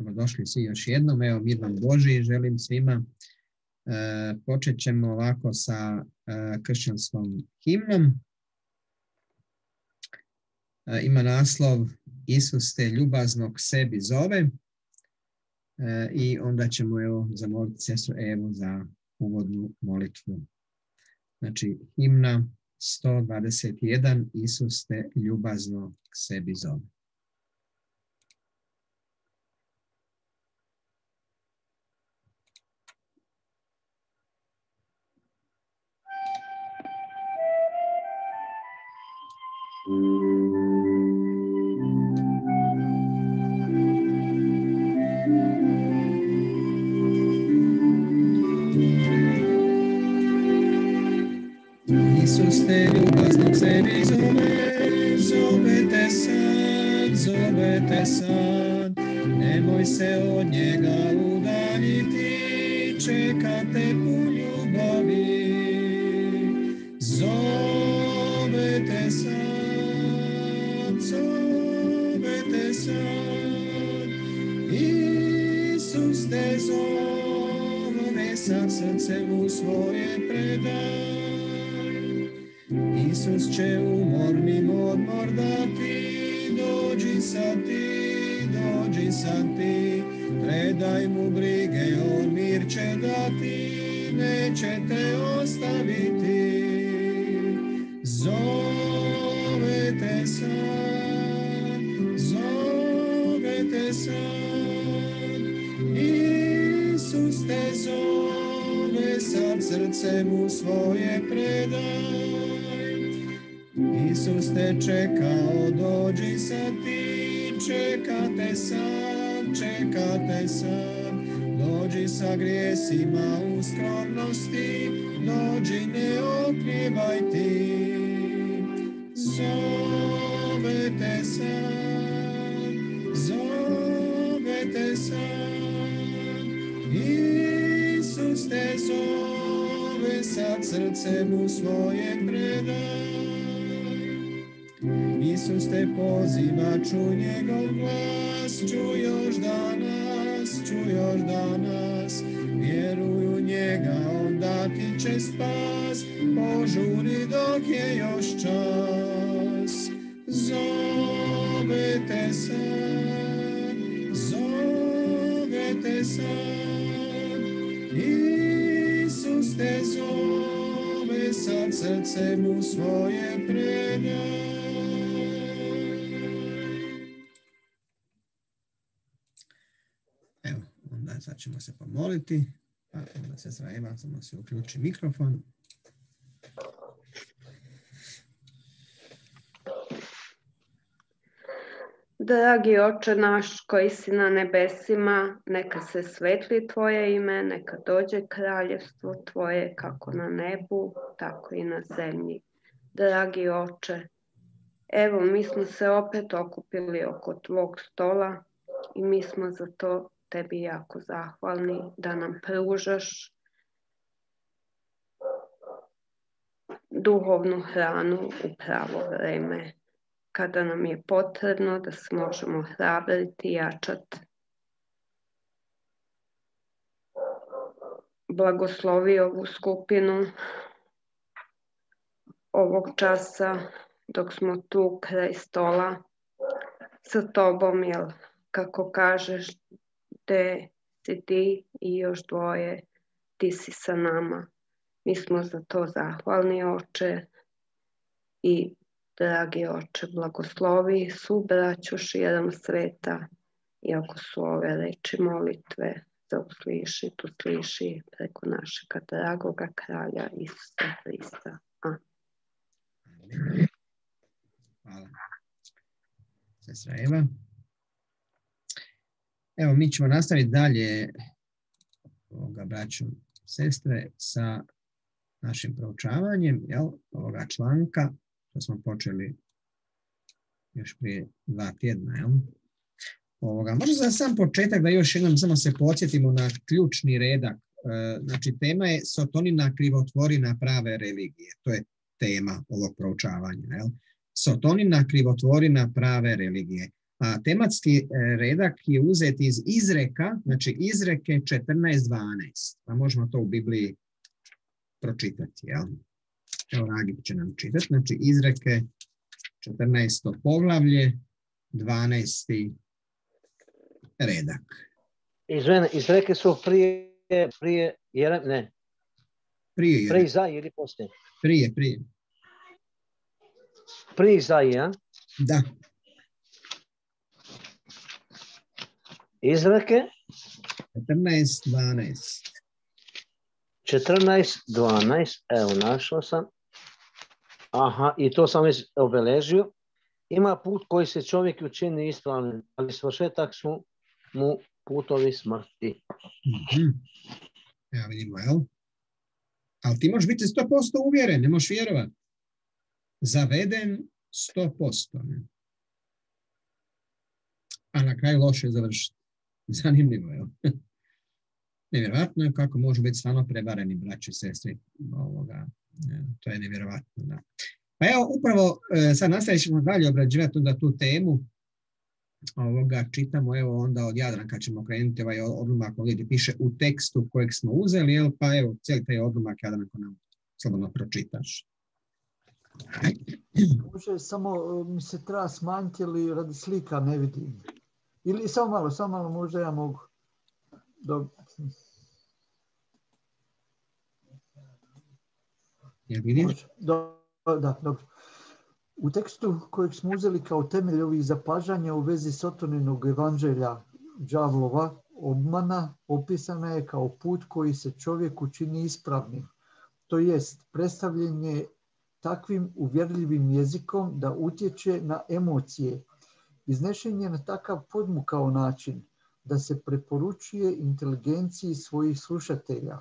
Dobrodošli svi još jednom. Evo, mir vam Boži želim svima. E, počet ćemo ovako sa e, kršćanskom himnom. E, ima naslov Isus te ljubaznog sebi zove. I onda ćemo evo, zamoliti sestru Evu za uvodnu molitvu. Znači, himna 121 Isus te ljubazno sebi zove. Isus srce mu svoje predaj. Isus te čekao, dođi sa ti, čeka te sam, čeka te sam. Dođi sa grijesima u skromnosti, dođi ne okrivaj ti. Zove te sam, zove te sam. Isus te zove, sad srce mu svoje predaj. Te poziva, danas, danas. U dati će spas, požuri dok je još čas. Zove te sad, zove te sad, Isus te zove, sad srce mu svoje predaj. sad ćemo se pomoliti. Pa onda se Eva samo se uključi mikrofon. Dragi oče naš koji si na nebesima, neka se svetli tvoje ime, neka dođe kraljevstvo tvoje kako na nebu, tako i na zemlji. Dragi oče, evo mi smo se opet okupili oko tvog stola i mi smo za to tebi jako zahvalni da nam pružaš duhovnu hranu u pravo vreme kada nam je potrebno da se možemo hrabriti i jačati. Blagoslovi ovu skupinu ovog časa dok smo tu kraj stola sa tobom, jel kako kažeš te si ti i još dvoje, ti si sa nama. Mi smo za to zahvalni oče i dragi oče, blagoslovi su braću širom sveta i ako su ove reči molitve za usliši, tu sliši preko našega dragoga kralja Isusa Hrista. Hvala. Sestra. Evo, mi ćemo nastaviti dalje ovoga braću sestre sa našim proučavanjem jel, ovoga članka što smo počeli još prije dva tjedna. Jel? Ovoga. Možda za sam početak da još jednom samo se podsjetimo na ključni redak. E, znači, tema je sotonina krivotvorina prave religije. To je tema ovog proučavanja. Jel? Sotonina krivotvorina prave religije. A tematski e, redak je uzet iz izreka, znači izreke 14.12. Pa možemo to u Bibliji pročitati. Jel? Evo Ragib će nam čitati. Znači izreke 14. poglavlje, 12. redak. Izvene, izreke su prije, prije, jer, ne, Prije, prije za ili poslije? prije, prije. Prije za, ja? Da, Izreke 14.12. 14, 12, evo našao sam. Aha, i to sam već obeležio. Ima put koji se čovjek učini ispravnim, ali svršetak su mu putovi smrti. Mhm. Evo vidimo, jel? Ali ti možeš biti 100% uvjeren, ne možeš vjerovati. Zaveden 100%. Ne? A na kraju loše završiti. Zanimljivo je. Nevjerojatno je kako može biti stvarno prevareni braći i sestri. Ovoga, to je nevjerojatno. Da. Pa evo, upravo e, sad nastavit ćemo dalje obrađivati onda tu temu. Ovoga čitamo evo onda od Jadranka ćemo krenuti ovaj odlomak ovdje piše u tekstu kojeg smo uzeli, jel, pa evo cijeli taj odlomak Jadranko nam slobodno pročitaš. Može samo e, mi se treba smanjiti ili radi slika ne vidim. Ili samo malo, samo malo možda ja mogu. Dobro. Jel vidiš? Da, dobro. U tekstu kojeg smo uzeli kao temelj ovih zapažanja u vezi Sotoninog evanđelja đavlova, obmana opisana je kao put koji se čovjeku čini ispravnim. To jest predstavljenje takvim uvjerljivim jezikom da utječe na emocije. Iznešen je na takav podmukao način da se preporučuje inteligenciji svojih slušatelja.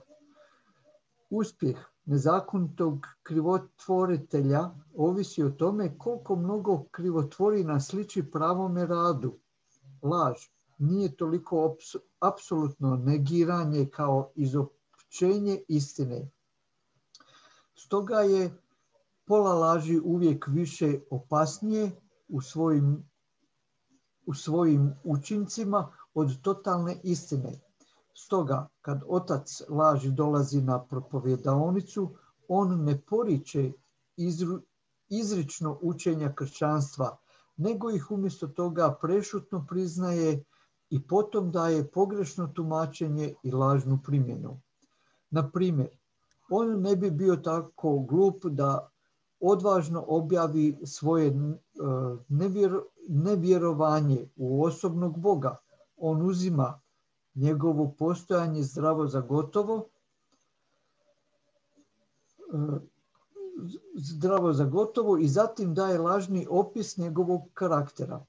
Uspjeh nezakonitog krivotvoritelja ovisi o tome koliko mnogo krivotvorina sliči pravome radu. Laž nije toliko aps- apsolutno negiranje kao izopćenje istine. Stoga je pola laži uvijek više opasnije u svojim, u svojim učincima od totalne istine. Stoga, kad otac laži dolazi na propovjedaonicu, on ne poriče izru, izrično učenja kršćanstva, nego ih umjesto toga prešutno priznaje i potom daje pogrešno tumačenje i lažnu primjenu. Na primjer, on ne bi bio tako glup da odvažno objavi svoje e, nevjer, nevjerovanje u osobnog Boga. On uzima njegovo postojanje zdravo za gotovo, e, zdravo za gotovo i zatim daje lažni opis njegovog karaktera.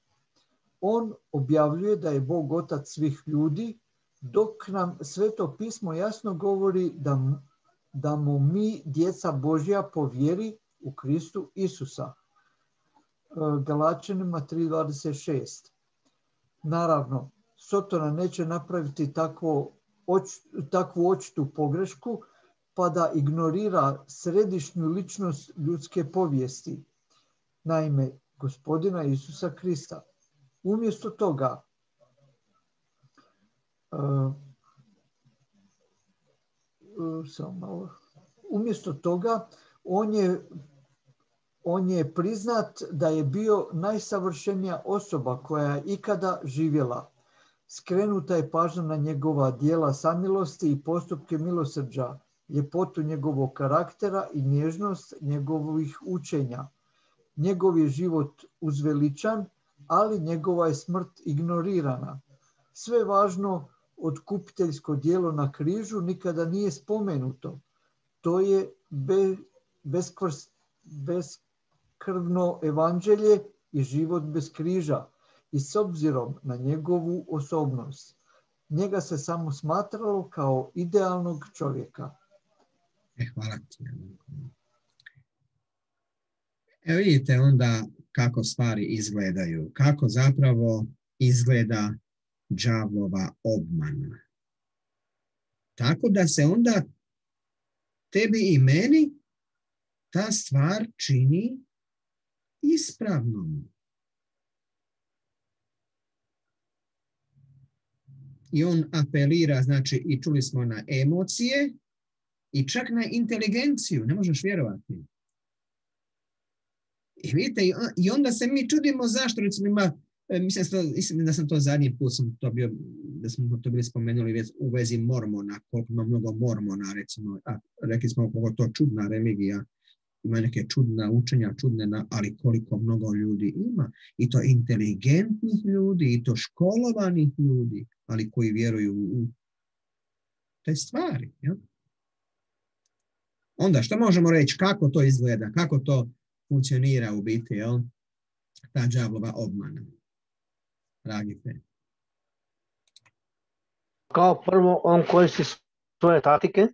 On objavljuje da je Bog otac svih ljudi, dok nam sveto pismo jasno govori da, da mu mi, djeca Božja, po vjeri u Kristu Isusa. E, Galačanima 3.26. Naravno, Sotona neće napraviti takvo, takvu očitu pogrešku pa da ignorira središnju ličnost ljudske povijesti. Naime, gospodina Isusa Krista. Umjesto toga, uh, uh, umjesto toga on je, on je priznat da je bio najsavršenija osoba koja je ikada živjela. Skrenuta je pažnja na njegova dijela samilosti i postupke milosrđa, ljepotu njegovog karaktera i nježnost njegovih učenja. Njegov je život uzveličan, ali njegova je smrt ignorirana. Sve važno otkupiteljsko dijelo na križu nikada nije spomenuto. To je be, beskrvno evanđelje i život bez križa i s obzirom na njegovu osobnost. Njega se samo smatralo kao idealnog čovjeka. E, hvala ti. Evo vidite onda kako stvari izgledaju, kako zapravo izgleda đavlova obmana. Tako da se onda tebi i meni ta stvar čini ispravnom. I on apelira, znači i čuli smo na emocije i čak na inteligenciju, ne možeš vjerovati. I vidite, i onda se mi čudimo zašto, recimo ima, e, mislim, da sam to zadnji put sam to bio, da smo to bili spomenuli u vezi mormona, koliko ima mnogo mormona, recimo, a rekli smo koliko to čudna religija, ima neke čudna učenja, čudne, ali koliko mnogo ljudi ima. I to inteligentnih ljudi, i to školovanih ljudi, ali koji vjeruju u te stvari. Ja? Onda što možemo reći, kako to izgleda, kako to funkcionira u biti, jel? ta džavlova obmana. Dragi Kao prvo, on koristi svoje tatike,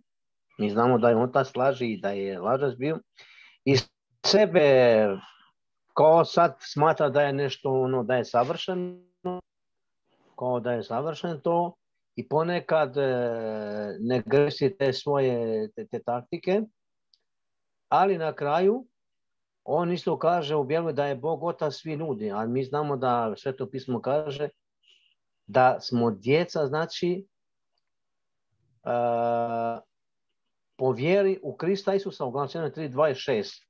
mi znamo da je on ta slaži i da je lažac bio, i sebe kao sad smatra da je nešto ono, da je savršeno, kao da je savršen to i ponekad e, ne gresi te svoje te, te taktike, ali na kraju on isto kaže u Bijelu da je Bog otac svi ljudi, a mi znamo da Sveto pismo kaže da smo djeca, znači uh, po vjeri u Krista Isusa u Galacijanu 3.26.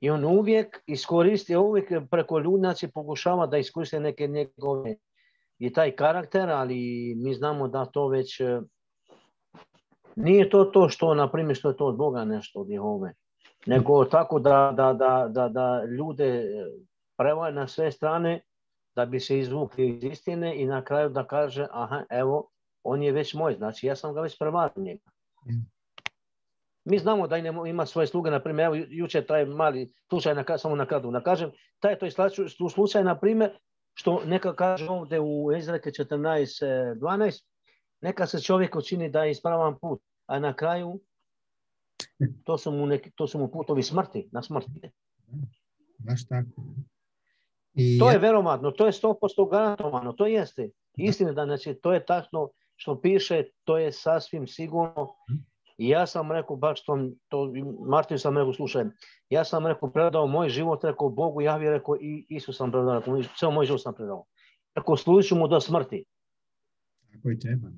I on uvijek iskoristi, uvijek preko ljudnaci pokušava da iskoristi neke njegove i taj karakter, ali mi znamo da to već e, nije to to što, na primjer, što je to od Boga nešto od Jehove, nego tako da, da, da, da, da ljude prevaje na sve strane da bi se izvukli iz istine i na kraju da kaže, aha, evo, on je već moj, znači ja sam ga već prevario njega. Mi znamo da ima svoje sluge, na primjer, evo jučer taj mali slučaj, na, samo na kradu nakažem, taj to je slučaj, na primjer, što neka kaže ovdje u Ezreke 14.12, neka se čovjek učini da je ispravan put, a na kraju to su mu, neki, to su mu putovi smrti, na smrti. Baš tako. I to je verovatno, to je 100% garantovano, to jeste. Istina da znači, to je tačno što piše, to je sasvim sigurno i ja sam rekao, baš to, to Martin sam rekao, slušaj, ja sam rekao, predao moj život, rekao Bogu, ja bih rekao, i Isus sam predao, rekao, cijel moj život sam predao. Rekao, služit mu do smrti. Tako i treba.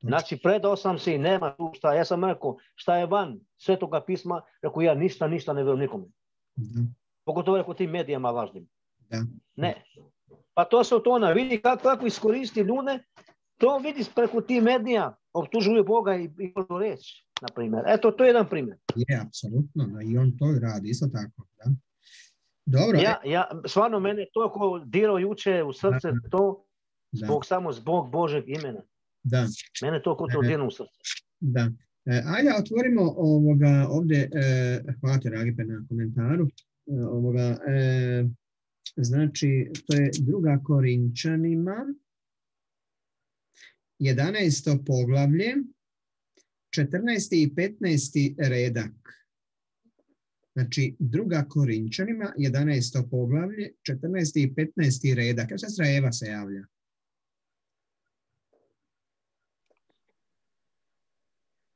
Znači, predao sam se i nema tu šta. Ja sam rekao, šta je van svetoga pisma, rekao, ja ništa, ništa ne vjerujem nikome. Da. Pogotovo rekao tim medijama važnim. Da. Ne. Pa to se to ona vidi kako, kako iskoristi ljude, to vidi preko tih medija, optužuju Boga i, i reći na primjer. Eto, to je jedan primjer. Je, apsolutno, da, i on to radi, isto tako. Da. Dobro. Ja, ja, stvarno mene to ko dirao juče u srce, to zbog samo zbog Božeg imena. Da. Mene to ko to e, dirao u srce. Da. E, ajde, otvorimo ovoga ovdje, e, hvala te Ragipe na komentaru, e, ovoga, e, znači, to je druga Korinčanima, 11. poglavlje, 14. i 15. redak. Znači, druga Korinčanima, 11. poglavlje, 14. i 15. redak. Evo sestra Eva se javlja.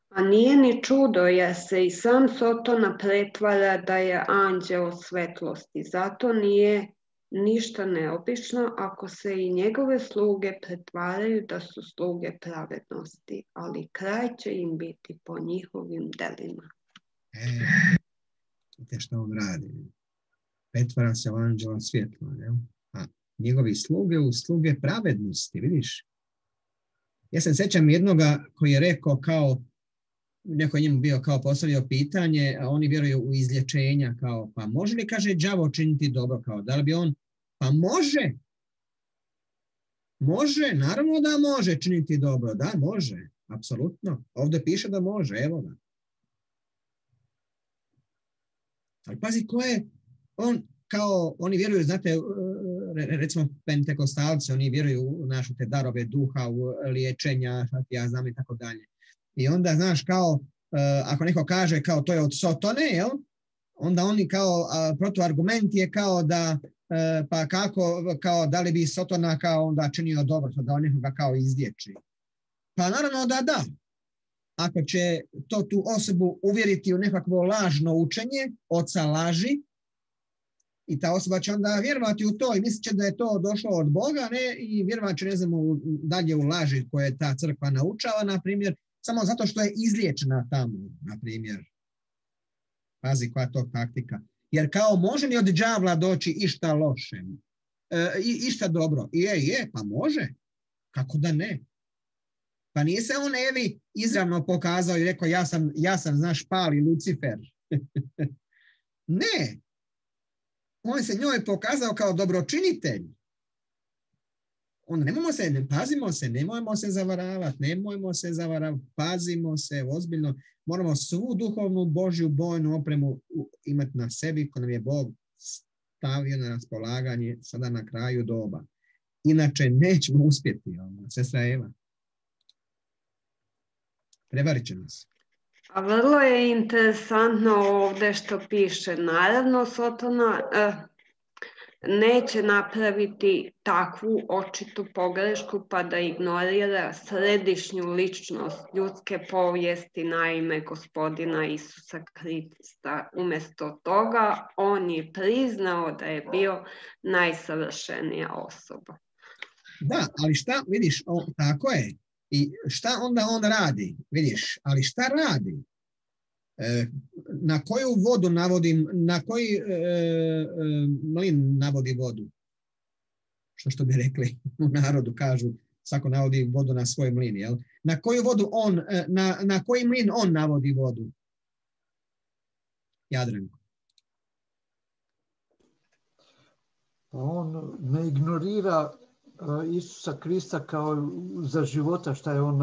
A nije ni čudo jer se i sam Sotona pretvara da je anđeo svetlosti. Zato nije ništa neobično ako se i njegove sluge pretvaraju da su sluge pravednosti, ali kraj će im biti po njihovim delima. E, vidite što on radi. Pretvara se u svjetla, ne? a njegovi sluge u sluge pravednosti, vidiš? Ja se sjećam jednoga koji je rekao kao neko je njemu bio kao postavio pitanje, a oni vjeruju u izlječenja, kao, pa može li, kaže, đavo činiti dobro, kao, da li bi on, pa može, može, naravno da može činiti dobro, da, može, apsolutno, ovdje piše da može, evo ga. Ali pazi, ko je, on, kao, oni vjeruju, znate, recimo pentekostalci, oni vjeruju u našu te darove duha, u liječenja, ja znam i tako dalje. I onda, znaš, kao, e, ako neko kaže kao to je od Sotone, jel? onda oni kao, protuargument je kao da, e, pa kako, kao da li bi Sotona kao onda činio dobro, da on nekoga kao izdječi. Pa naravno da da. Ako će to tu osobu uvjeriti u nekakvo lažno učenje, oca laži, I ta osoba će onda vjerovati u to i mislit će da je to došlo od Boga ne? i vjerovat će ne znam, dalje u laži koje ta crkva naučava, na primjer, samo zato što je izliječena tamo, na primjer. Pazi koja je to taktika. Jer kao može li od đavla doći išta loše? E, išta dobro? Je, je, pa može. Kako da ne? Pa nije se on Evi izravno pokazao i rekao ja sam, ja sam znaš, pali Lucifer. ne. On se njoj pokazao kao dobročinitelj. On, nemojmo se, pazimo se, nemojmo se zavaravati, nemojmo se zavaravati, pazimo se ozbiljno. Moramo svu duhovnu Božju bojnu opremu imati na sebi ko nam je Bog stavio na raspolaganje sada na kraju doba. Inače nećemo uspjeti, ono, sestra Eva. Prevarit će nas. A vrlo je interesantno ovdje što piše. Naravno, Sotona eh, neće napraviti takvu očitu pogrešku pa da ignorira središnju ličnost ljudske povijesti na ime gospodina Isusa Krista. Umjesto toga on je priznao da je bio najsavršenija osoba. Da, ali šta, vidiš, tako je. I šta onda on radi? Vidiš, ali šta radi? E, na koju vodu navodim, na koji e, e, mlin navodi vodu? Što što bi rekli u narodu, kažu, svako navodi vodu na svoj mlin, jel? Na koju vodu on, na, koji mlin on navodi vodu? Jadranko. On ne ignorira Isusa Krista kao za života što je on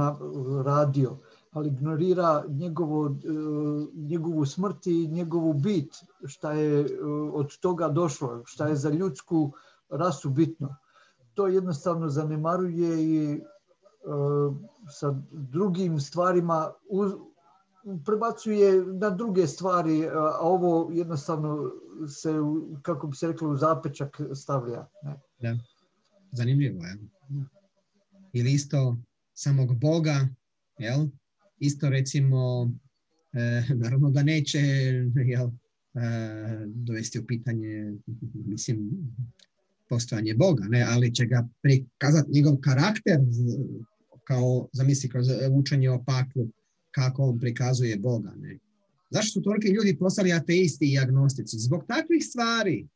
radio, ali ignorira njegovo, e, njegovu smrt i njegovu bit, šta je e, od toga došlo, šta je za ljudsku rasu bitno. To jednostavno zanemaruje i e, sa drugim stvarima prebacuje na druge stvari, a ovo jednostavno se, kako bi se reklo, u zapečak stavlja. Da zanimljivo, je. Ili isto samog Boga, jel? Isto recimo, e, naravno da neće jel, e, dovesti u pitanje, mislim, postojanje Boga, ne, ali će ga prikazati njegov karakter kao, zamisli, kroz učenje o paklu, kako on prikazuje Boga, ne. Zašto su toliki ljudi postali ateisti i agnostici? Zbog takvih stvari.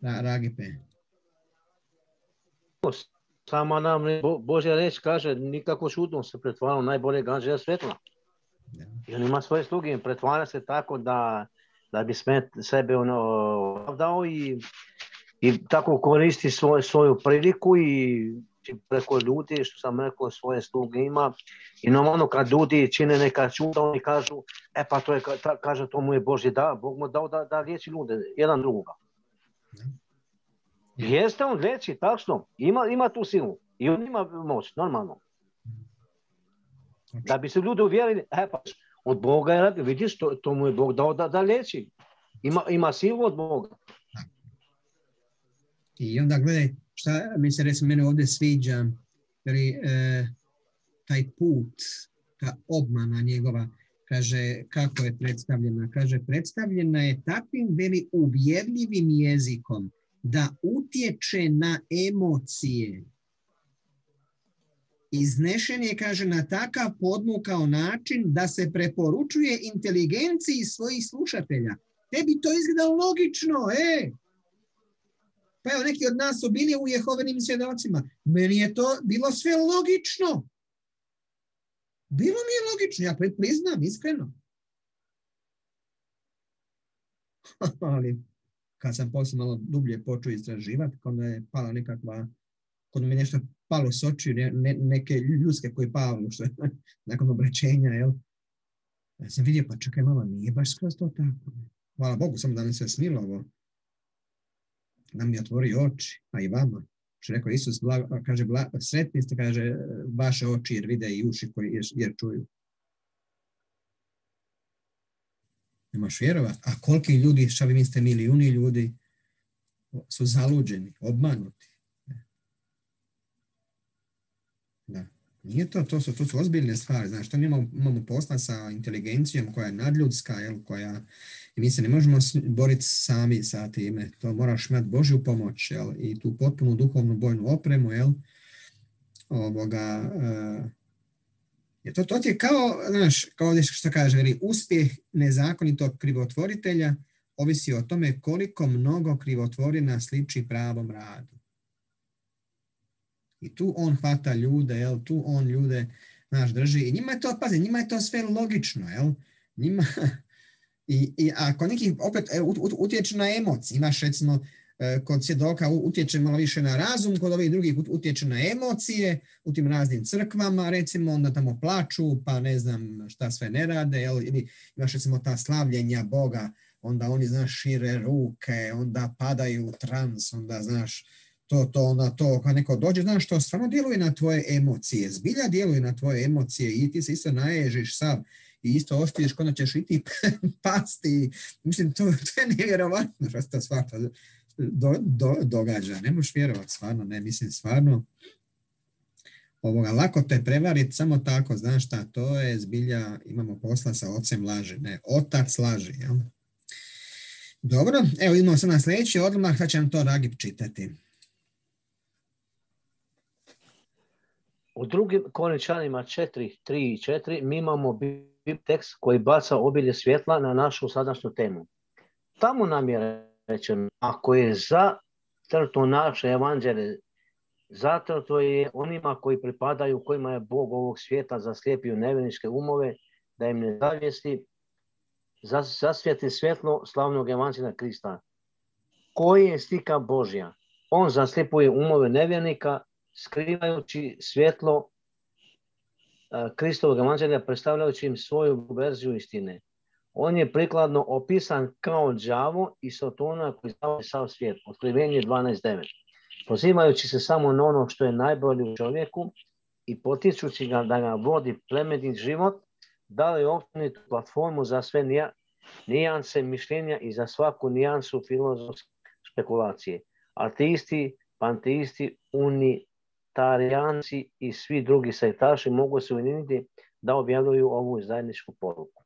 Ragipe. Sama nam Božja reč kaže, nikako šutno se pretvara najbolje ganđe svetla. I on ima svoje sluge pretvara se tako da, da bi sebe ono dao i, i tako koristi svoj, svoju priliku i preko ljudi, što sam rekao, svoje sluge ima. I normalno kad ljudi čine neka čuda, oni kažu, e pa to je, kaže, to mu je Božji da, Bog mu dao da, da liječi ljude, jedan drugoga. Jeste on veći, tačno. Ima, ima tu silu. I on ima moć, normalno. Da bi se ljudi uvjerili, e pa, od Boga je radio, vidiš, to, to mu je Bog dao da, da liječi. Ima, ima silu od Boga. I onda gledaj, šta mi se recimo mene ovdje sviđa, jer e, taj put, ta obmana njegova, kaže kako je predstavljena, kaže predstavljena je takvim veli uvjerljivim jezikom da utječe na emocije. Iznešen je, kaže, na takav podmukao način da se preporučuje inteligenciji svojih slušatelja. Tebi to izgleda logično, e! Pa evo, neki od nas su bili u Jehovenim svjedocima. Meni je to bilo sve logično. Bilo mi je logično, ja priznam, iskreno. Ali kad sam poslije malo dublje počeo istraživati, onda je pala nekakva, kod mi nešto palo s oči, ne, neke ljudske koji pavlu, što je nakon obraćenja, jel? Ja sam vidio, pa čekaj malo, nije baš skroz to tako. Hvala Bogu, samo da nam se smilovo. Da mi otvori oči, a i vama. Što rekao Isus, kaže, sretni ste, kaže, vaše oči jer vide i uši koji jer čuju. Ne možeš vjerovati. A koliki ljudi, šta vi mislite, milijuni ljudi su zaluđeni, obmanuti. Da. Nije to, to su, to su ozbiljne stvari, znaš, to mi imamo, imamo posla sa inteligencijom koja je nadljudska, jel, koja, i mi se ne možemo boriti sami sa time, to moraš imati Božju pomoć, jel, i tu potpunu duhovnu bojnu opremu, jel, ovoga, uh, je to, to ti je kao, znaš, kao što kaže, veli, uspjeh nezakonitog krivotvoritelja ovisi o tome koliko mnogo krivotvorina sliči pravom radu. I tu on hvata ljude, jel, tu on ljude, znaš, drži. I njima je to, pazi, njima je to sve logično, jel? Njima, i, i ako neki opet e, utječe na emocije, imaš recimo kod svjedoka utječe malo više na razum, kod ovih drugih utječe na emocije, u tim raznim crkvama recimo, onda tamo plaču, pa ne znam šta sve ne rade, jel? ili imaš recimo ta slavljenja Boga, onda oni, znaš, šire ruke, onda padaju u trans, onda, znaš, to, to, onda to, kad neko dođe, znaš, to stvarno djeluje na tvoje emocije, zbilja djeluje na tvoje emocije i ti se isto naježiš sav i isto ostiš kod ćeš i ti pasti. Mislim, to, to je nevjerovatno što se to stvarno do, do, događa. Ne možeš vjerovati, stvarno, ne, mislim, stvarno, ovoga, lako te prevariti samo tako, znaš šta, to je zbilja, imamo posla sa ocem laži, ne, otac laži, jel? Dobro, evo idemo sad na sljedeći odmah, sad će nam to Ragib čitati. U drugim Korinčanima 4, 3 i 4 mi imamo tekst koji baca obilje svjetla na našu sadašnju temu. Tamo nam je rečeno, ako je za trto naše evanđelje, to je onima koji pripadaju, kojima je Bog ovog svijeta zaslijepio neveničke umove, da im ne zavijesti, zasvijeti svjetlo slavnog evanđelja Krista, koji je stika Božja. On zaslijepuje umove nevjernika skrivajući svjetlo Kristovog evanđelja, predstavljajući im svoju verziju istine. On je prikladno opisan kao đavo i sotona koji zavodi sav svijet. Otkrivenje 12.9. Pozivajući se samo na ono što je najbolje u čovjeku i potičući ga da ga vodi plemenit život, dali općenitu platformu za sve nijanse mišljenja i za svaku nijansu filozofske spekulacije. Ateisti, panteisti, uni, tarijanci i svi drugi sektaši mogu se ujediniti da objavljuju ovu zajedničku poruku.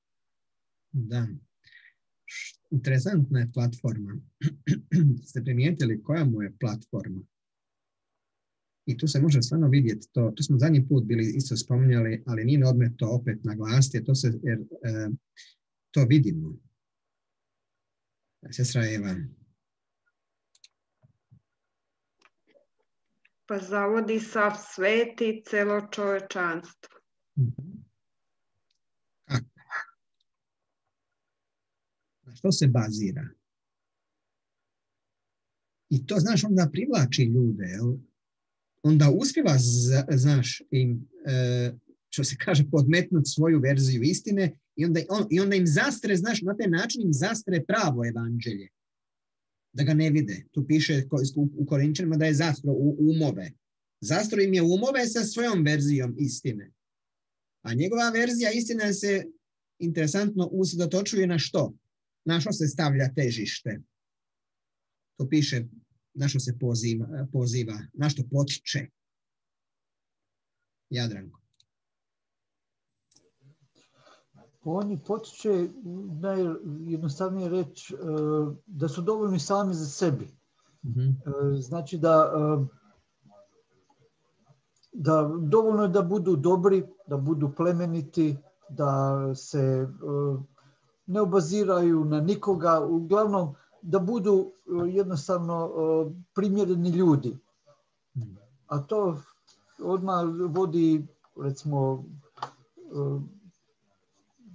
Da. Interesantna je platforma. Ste primijetili koja mu je platforma? I tu se može stvarno vidjeti to. To smo zadnji put bili isto spominjali, ali nije odmet to opet naglasiti, to se, jer e, to vidimo. Sestra Eva. Pa zavodi sav sveti celo čovečanstvo. Što se bazira? I to, znaš, onda privlači ljude, jel? Onda uspjeva, znaš, im, e, što se kaže, podmetnuti svoju verziju istine i onda, i onda im zastre, znaš, na taj način im zastre pravo evanđelje da ga ne vide. Tu piše u Korinčanima da je zastro u umove. Zastro im je umove sa svojom verzijom istine. A njegova verzija istine se interesantno usredotočuje na što? Na što se stavlja težište? To piše na što se poziva, poziva na što potiče. Jadranko. oni potiče, najjednostavnije reći, e, da su dovoljni sami za sebi. Mhm. E, znači da, e, da dovoljno je da budu dobri, da budu plemeniti, da se ne obaziraju na nikoga, uglavnom da budu jednostavno primjereni ljudi. A to odmah vodi recimo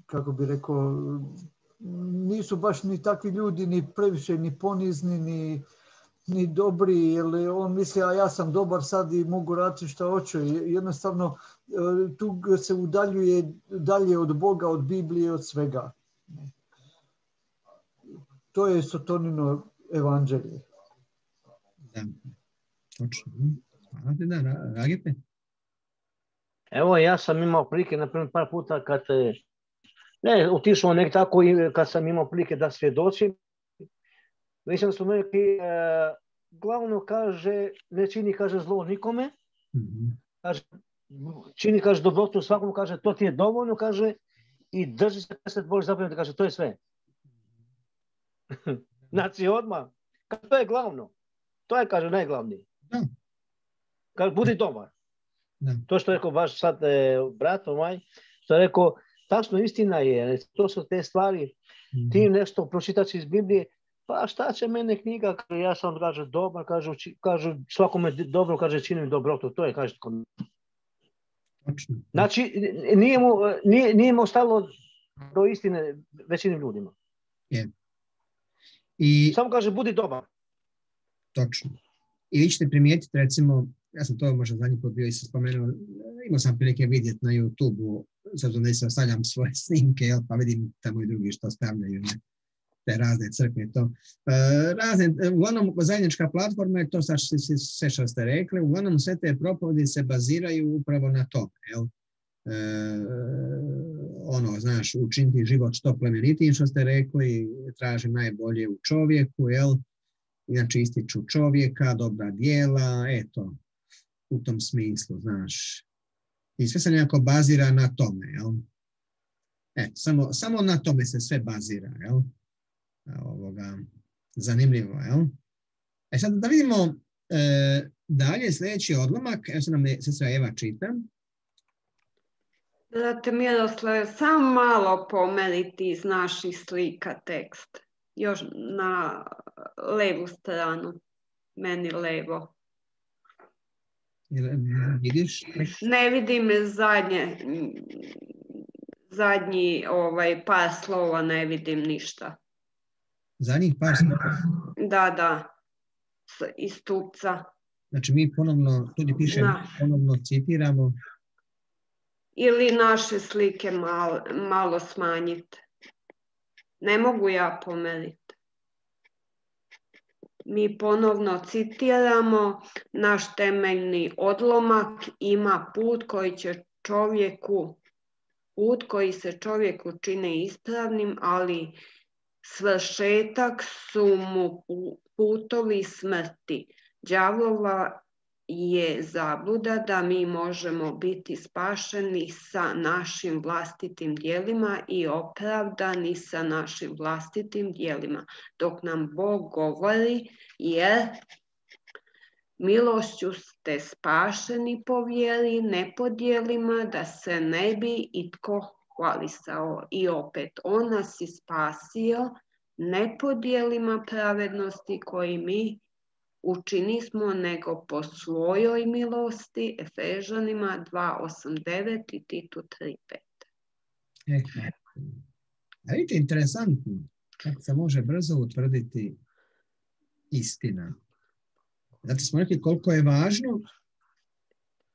kako bi rekao, nisu baš ni takvi ljudi ni previše ni ponizni, ni, ni dobri, jer on misli, a ja sam dobar sad i mogu raditi što hoću. Jednostavno, e, tu se udaljuje dalje od Boga, od Biblije, od svega. To je Sotonino evanđelje. Da, točno. Hvala ti da, Evo, ja sam imao prilike, na primjer, par puta kad ne, otišao nek tako i kad sam imao prilike da svjedočim. Mislim su neki, e, glavno kaže, ne čini, kaže zlo nikome. mm Kaže, čini, kaže, dobrotu svakom, kaže, to ti je dovoljno, kaže, i drži se deset Božih zapovjedi, kaže, to je sve. znači, odmah, to je glavno. To je, kaže, najglavniji. Da. Kaže, budi dobar. Da. To što je rekao baš sad e, brat ovaj, što je rekao, tačno istina je, to su te stvari, Mhm. ti nešto pročitaš iz Biblije, pa šta će mene knjiga, ja sam, kaže, dobar, kaže, uči- kažu, svakome dobro, kaže, činim dobrotu, to je, kaže. Znači, nije mu, nije, nije mu stalo do istine većinim ljudima. I Samo kaže, budi dobar. Točno. I vi ćete primijetiti, recimo, ja sam to možda zadnji put bio i sam spomenuo, imao sam prilike vidjeti na YouTube-u, sad da se ostavljam svoje snimke, jel, pa vidim tamo i drugi što stavljaju ne, te razne crkve i to. E, razne, uglavnom, zajednička platforma je to sa š- s- sve što ste rekli, uglavnom sve te propovedi se baziraju upravo na to, jel? E, ono, znaš, učiniti život što plemenitijim, što ste rekli, traži najbolje u čovjeku, jel? Inače ističu čovjeka, dobra dijela, eto, u tom smislu, znaš. I sve se nekako bazira na tome, jel? E, samo, samo na tome se sve bazira, jel? Ovoga, zanimljivo, jel? E sad da vidimo e, dalje sljedeći odlomak, evo sad nam je sestra Eva čita. Brate Miroslave, samo malo pomeriti iz naših slika tekst. Još na levu stranu. Meni levo. Vidiš? Ne vidim zadnje, zadnji ovaj, par slova, ne vidim ništa. Zadnjih par slova. Da, da, iz stupca. Znači mi ponovno, tu piše, ponovno citiramo. Ili naše slike malo, malo smanjiti. Ne mogu ja pomeriti. Mi ponovno citiramo, naš temeljni odlomak ima put koji će čovjeku, put koji se čovjeku čine ispravnim, ali svršetak su mu pu- putovi smrti. Đavlova je zabluda da mi možemo biti spašeni sa našim vlastitim dijelima i opravdani sa našim vlastitim dijelima, dok nam Bog govori jer milošću ste spašeni po vjeri, ne po dijelima, da se ne bi itko hvalisao. I opet, on nas je spasio ne po dijelima pravednosti koji mi učinismo, nego po svojoj milosti, Efežanima 2.8.9 i Titu 3.5. E, a vidite, interesantno kako se može brzo utvrditi istina. Zato smo rekli koliko je važno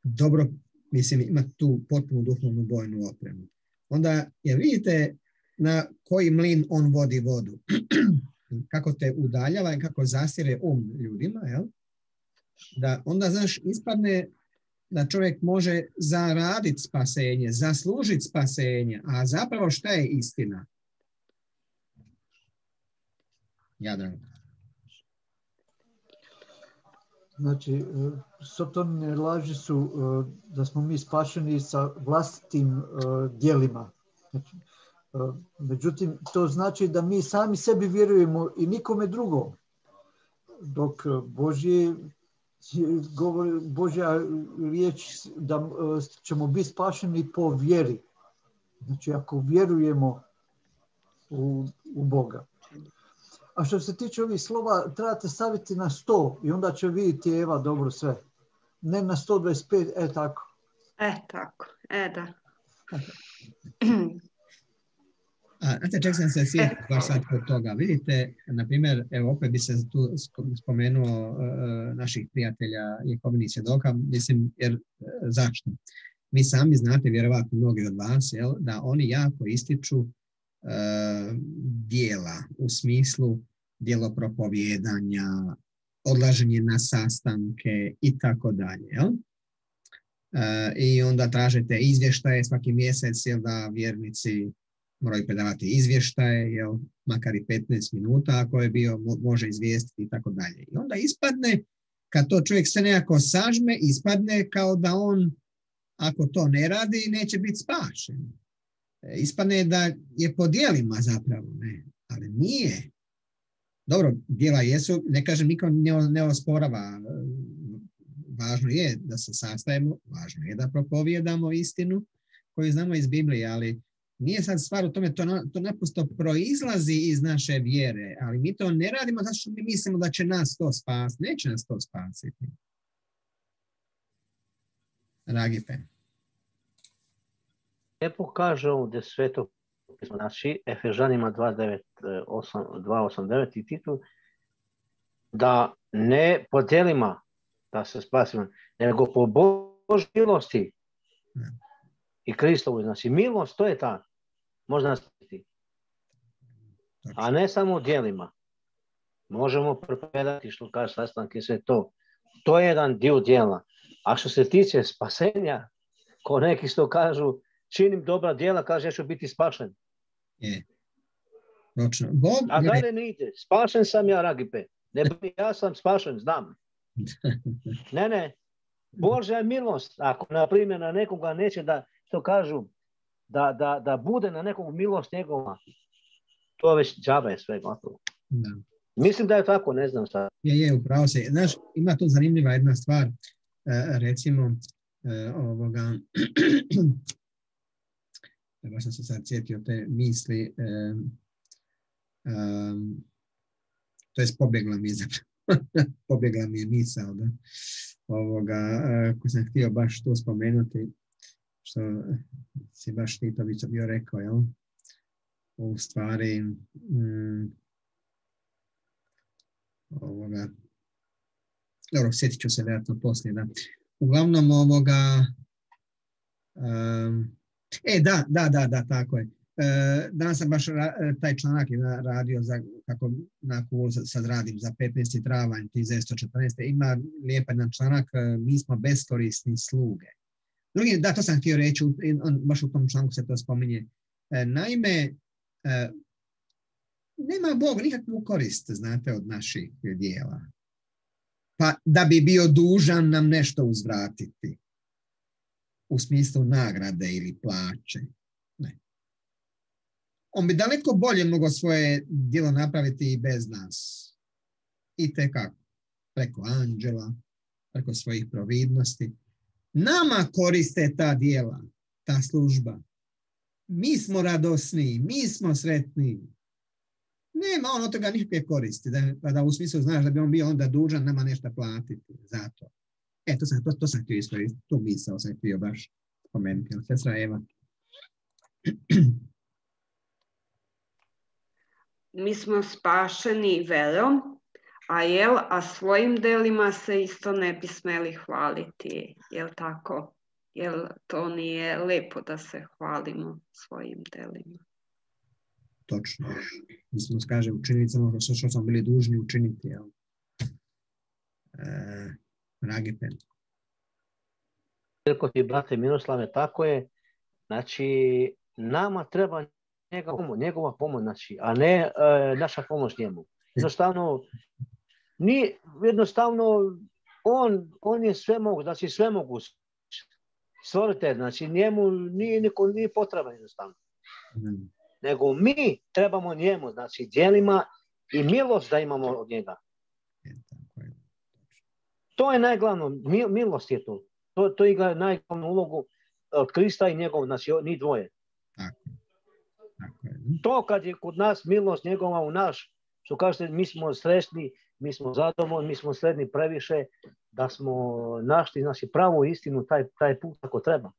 dobro, mislim, imati tu potpunu duhovnu bojnu opremu. Onda, jer vidite na koji mlin on vodi vodu. kako te udaljava i kako zasire um ljudima, jel? Da onda, znaš, ispadne da čovjek može zaraditi spasenje, zaslužiti spasenje, a zapravo šta je istina? Jadranka. Znači, e, sotonine laži su e, da smo mi spašeni sa vlastitim e, djelima. Znači, međutim, to znači da mi sami sebi vjerujemo i nikome drugom. Dok e, Božje, govori, Božja riječ da e, ćemo biti spašeni po vjeri. Znači, ako vjerujemo u, u Boga. A što se tiče ovih slova, trebate staviti na 100 i onda će vidjeti Eva dobro sve. Ne na 125, e tako. E, tako, e da. A, znate, ček sam se sjetio baš sad kod toga. Vidite, na primjer, evo opet bi se tu sp- spomenuo uh, naših prijatelja Jehovinih svjedoka, mislim, jer uh, zašto? Vi sami znate, vjerovatno mnogi od vas, jel, da oni jako ističu uh, dijela u smislu dijelo propovjedanja, odlaženje na sastanke i tako dalje. Jel? E, I onda tražite izvještaje svaki mjesec, jel da vjernici moraju predavati izvještaje, jel, makar i 15 minuta ako je bio, mo- može izvijestiti i tako dalje. I onda ispadne, kad to čovjek se nekako sažme, ispadne kao da on ako to ne radi, neće biti spašen. E, Ispadne da je po dijelima zapravo, ne, ali nije. Dobro, dijela jesu, ne kažem, niko ne, osporava. Važno je da se sastajemo, važno je da propovijedamo istinu koju znamo iz Biblije, ali nije sad stvar u tome, to, na- to naprosto proizlazi iz naše vjere, ali mi to ne radimo zato što mi mislimo da će nas to spasiti. Neće nas to spasiti. Ragipe. Lijepo kaže ovdje sveto pismo, znači Efežanima 2.89 i titul, da ne po djelima da se spasimo, nego po Božoj milosti i Kristovu. Znači milost to je ta, može nas spasiti. a ne samo djelima. Možemo prepovedati što kaže sastanke sve to. To je jedan dio djela. A što se tiče spasenja, ko neki što kažu, činim dobra djela, kaže ja ću biti spašen. Je. Točno. Bog A je dalje ne ide. Spašen sam ja, Ragipe. Ne ja sam spašen, znam. Ne, ne. Božja je milost. Ako, na primjer, na nekoga neće da, što kažu, da, da, da bude na nekog milost njegova, to je već džaba je sve gotovo. Da. Mislim da je tako, ne znam sad. Je, je, upravo se. Znaš, ima tu zanimljiva jedna stvar. E, recimo, e, ovoga, baš sam se sad sjetio te misli, e, em, to jest pobjegla mi je pobjegla mi je misao, da, ovoga, e, koju sam htio baš to spomenuti, što si baš ti to bi- bio rekao, jel? U stvari, mm, ovoga, dobro, sjetit ću se vjerojatno poslije, da. Uglavnom ovoga, em, e, da, da, da, da, tako je. E, danas sam baš taj članak je radio za, kako na kulu sad- radim, za 15. travanj 1914. Ima lijep jedan članak, e, mi smo beskorisni sluge. Drugi, da, to sam htio reći, on, baš u tom članku se to spominje. E, naime, e, nema Bog nikakvu korist, znate, od naših dijela. Pa da bi bio dužan nam nešto uzvratiti. U smislu nagrade ili plaće. Ne. On bi daleko bolje mogao svoje djelo napraviti i bez nas. I kako? Preko anđela, preko svojih providnosti. Nama koriste ta dijela, ta služba. Mi smo radosniji, mi smo sretniji. Nema on od toga nikakve koristi, da, pa da u smislu znaš da bi on bio onda dužan nama nešto platiti za to. E, to sam, to, to sam htio iskoristiti, tu misao sam htio baš spomenuti. Sestra Eva, Mi smo spašeni verom, a jel, a svojim delima se isto ne bi smeli hvaliti, jel tako? Jel to nije lepo da se hvalimo svojim delima? točno. Mi smo, kaže, učinili samo što, što smo bili dužni učiniti. Jel? E, Ragipe. Rekao ti, brate Miroslave, tako je. Znači, nama treba njegova pomoć, njegova pomoć, znači, a ne e, naša pomoć njemu. Jednostavno, ni, jednostavno on, on je sve mogu, znači sve mogu stvorite, znači njemu nije, niko, nije potreba jednostavno. Mm, Nego mi trebamo njemu, znači djelima i milost da imamo od njega. e. To je najglavno, mi- milost je to. To, to igra najglavnu ulogu od Krista i njegov, znači ni dvoje. Tako, tako je. To kad je kod nas milost njegova u naš, što kažete, mi smo sretni, mi smo zadovoljni, mi smo sretni previše, da smo našli znači, pravu istinu, taj, taj put kako treba.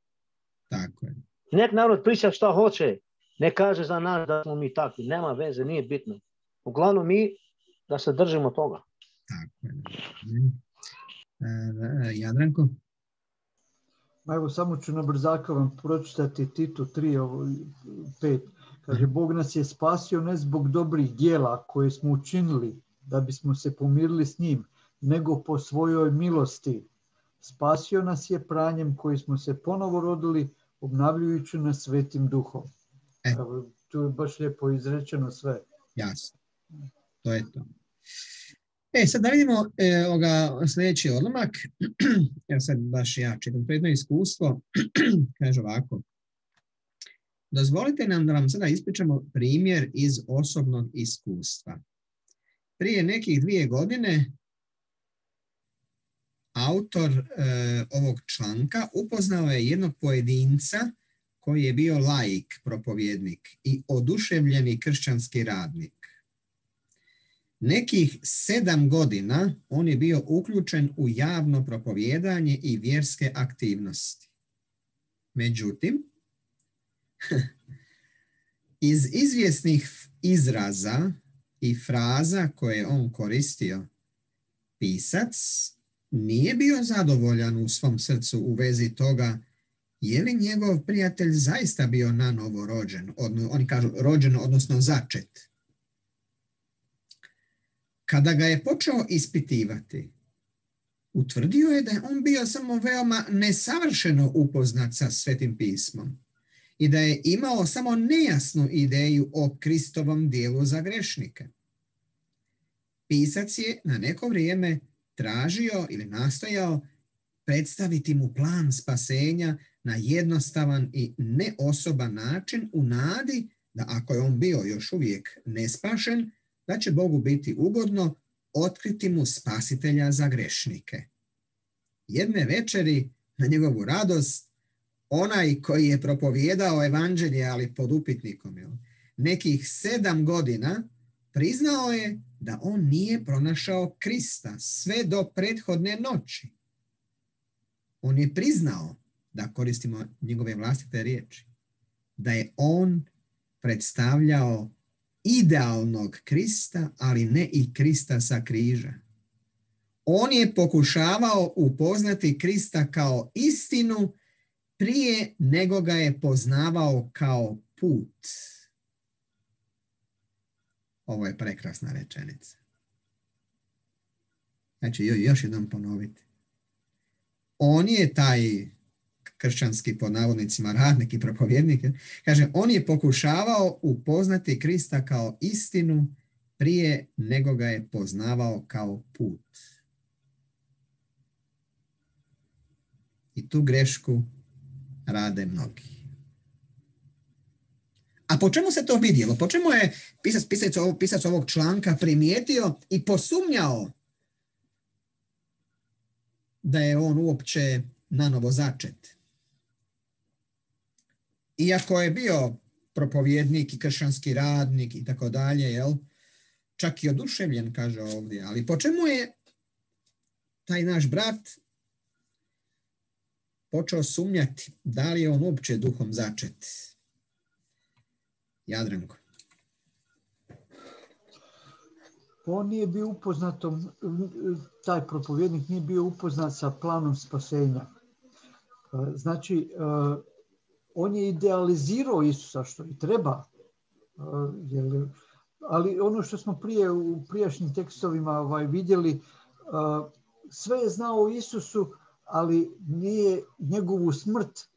Tako je. Nek narod priča šta hoće, ne kaže za nas da smo mi takvi, nema veze, nije bitno. Uglavnom mi da se držimo toga. Tako je. E, e, Jadranko? Evo, samo ću na brzaka vam pročitati Titu 3, ovo, 5. Kaže, Bog nas je spasio ne zbog dobrih dijela koje smo učinili da bismo se pomirili s njim, nego po svojoj milosti. Spasio nas je pranjem koji smo se ponovo rodili, obnavljujući nas svetim duhom. E. Tu je baš lijepo izrečeno sve. Jasno. To je to. E, sad da vidimo e, ovoga, sljedeći odlomak. Evo sad baš ja čitam. To je jedno iskustvo. Kaže ovako. Dozvolite nam da vam sada ispričamo primjer iz osobnog iskustva. Prije nekih dvije godine autor e, ovog članka upoznao je jednog pojedinca koji je bio laik propovjednik i oduševljeni kršćanski radnik. Nekih sedam godina on je bio uključen u javno propovjedanje i vjerske aktivnosti. Međutim, iz izvjesnih izraza i fraza koje je on koristio, pisac nije bio zadovoljan u svom srcu u vezi toga je li njegov prijatelj zaista bio na novo rođen, oni kažu rođen, odnosno začet. Kada ga je počeo ispitivati, utvrdio je da je on bio samo veoma nesavršeno upoznat sa svetim pismom i da je imao samo nejasnu ideju o Kristovom dijelu za grešnike. Pisac je na neko vrijeme tražio ili nastojao predstaviti mu plan spasenja na jednostavan i neosoban način u nadi da ako je on bio još uvijek nespašen, da će Bogu biti ugodno otkriti mu spasitelja za grešnike. Jedne večeri, na njegovu radost, onaj koji je propovijedao evanđelje, ali pod upitnikom, nekih sedam godina, priznao je da on nije pronašao Krista sve do prethodne noći. On je priznao, da koristimo njegove vlastite riječi, da je on predstavljao idealnog Krista, ali ne i Krista sa križa. On je pokušavao upoznati Krista kao istinu prije nego ga je poznavao kao put. Ovo je prekrasna rečenica. Znači, još jednom ponoviti. On je taj kršćanski pod navodnicima radnik i propovjednik, kaže, on je pokušavao upoznati Krista kao istinu prije nego ga je poznavao kao put. I tu grešku rade mnogi. A po čemu se to vidjelo? Po čemu je pisac, pisac, ovog, pisac ovog članka primijetio i posumnjao da je on uopće nanovo začet? iako je bio propovjednik i kršćanski radnik i tako dalje, jel? Čak i oduševljen, kaže ovdje. Ali po čemu je taj naš brat počeo sumnjati da li je on uopće duhom začet? Jadranko. On nije bio upoznat, taj propovjednik nije bio upoznat sa planom spasenja. Znači, on je idealizirao Isusa što i treba. Ali ono što smo prije u prijašnjim tekstovima ovaj, vidjeli, sve je znao o Isusu, ali nije njegovu smrt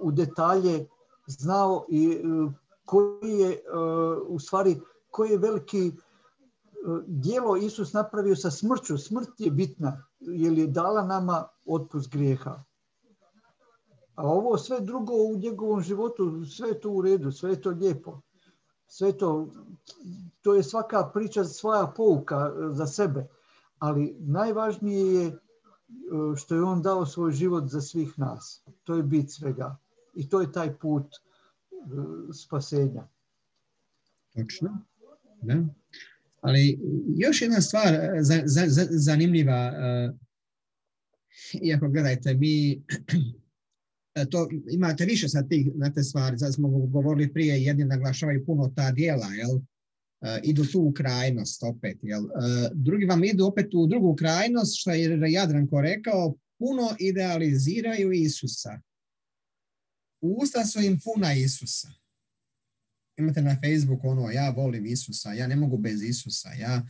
u detalje znao i koji je u stvari koji je veliki dijelo Isus napravio sa smrću. Smrt je bitna jer je dala nama otpust grijeha. A ovo sve drugo u njegovom životu, sve je to u redu, sve je to lijepo. Sve to, to je svaka priča, svoja pouka e, za sebe. Ali najvažnije je e, što je on dao svoj život za svih nas. To je bit svega. I to je taj put e, spasenja. Točno. Da. Ali još jedna stvar zanimljiva. Iako gledajte, mi E, to imate više sa tih na te stvari, sad smo govorili prije, jedni naglašavaju puno ta dijela, jel? E, idu tu u krajnost opet, jel? E, drugi vam idu opet u drugu krajnost, što je Jadranko rekao, puno idealiziraju Isusa. Usta su im puna Isusa. Imate na Facebooku ono, ja volim Isusa, ja ne mogu bez Isusa, ja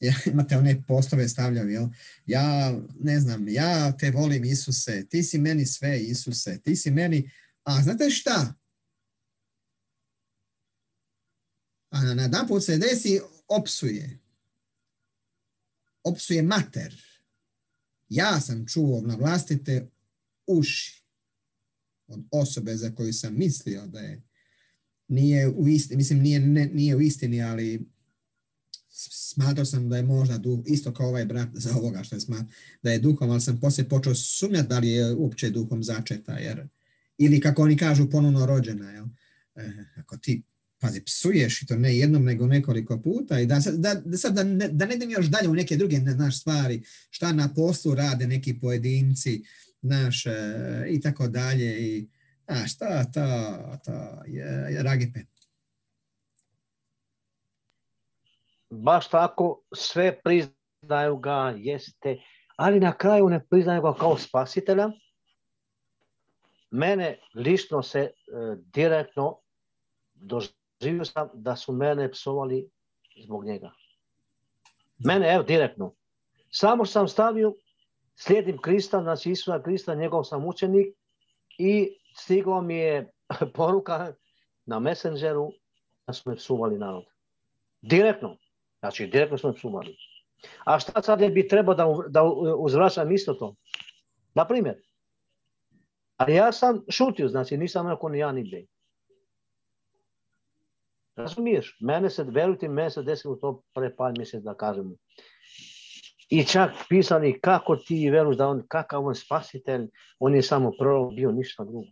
ja, imate one postove stavljaju, jel? Ja, ne znam, ja te volim Isuse, ti si meni sve Isuse, ti si meni, a znate šta? A na dan put se desi, opsuje. opsuje mater. Ja sam čuo na vlastite uši od osobe za koju sam mislio da je nije u istini, mislim nije, nije u istini, ali smatrao sam da je možda duh, isto kao ovaj brat za ovoga što je smat, da je duhom, ali sam poslije počeo sumnjati da li je uopće duhom začeta, jer, ili kako oni kažu ponovno rođena, jel? E, ako ti pazi, psuješ i to ne jednom, nego nekoliko puta i da, da, da, sad, da, ne, da ne idem još dalje u neke druge naš stvari, šta na poslu rade neki pojedinci, naš e, i tako dalje i a šta ta, ta je, ragipe. Baš tako, sve priznaju ga, jeste, ali na kraju ne priznaju ga kao spasitelja. Mene lično se e, direktno doživio sam da su mene psovali zbog njega. Mene, evo, direktno. Samo sam stavio, slijedim Krista, znači Isusa Krista, njegov sam učenik i stiglo mi je poruka na Messengeru da su me psuvali narod. Direktno. Znači, direktno smo psuvali. A šta sad bi trebao da, da uzvraćam isto to? Na primjer. Ali ja sam šutio, znači nisam rekao ni ja ni Razumiješ? Mene se, verujte, mene se desilo to pre par mjesec da kažemo. I čak pisani kako ti veruješ da on, kakav on spasitelj, on je samo prvo bio ništa drugo.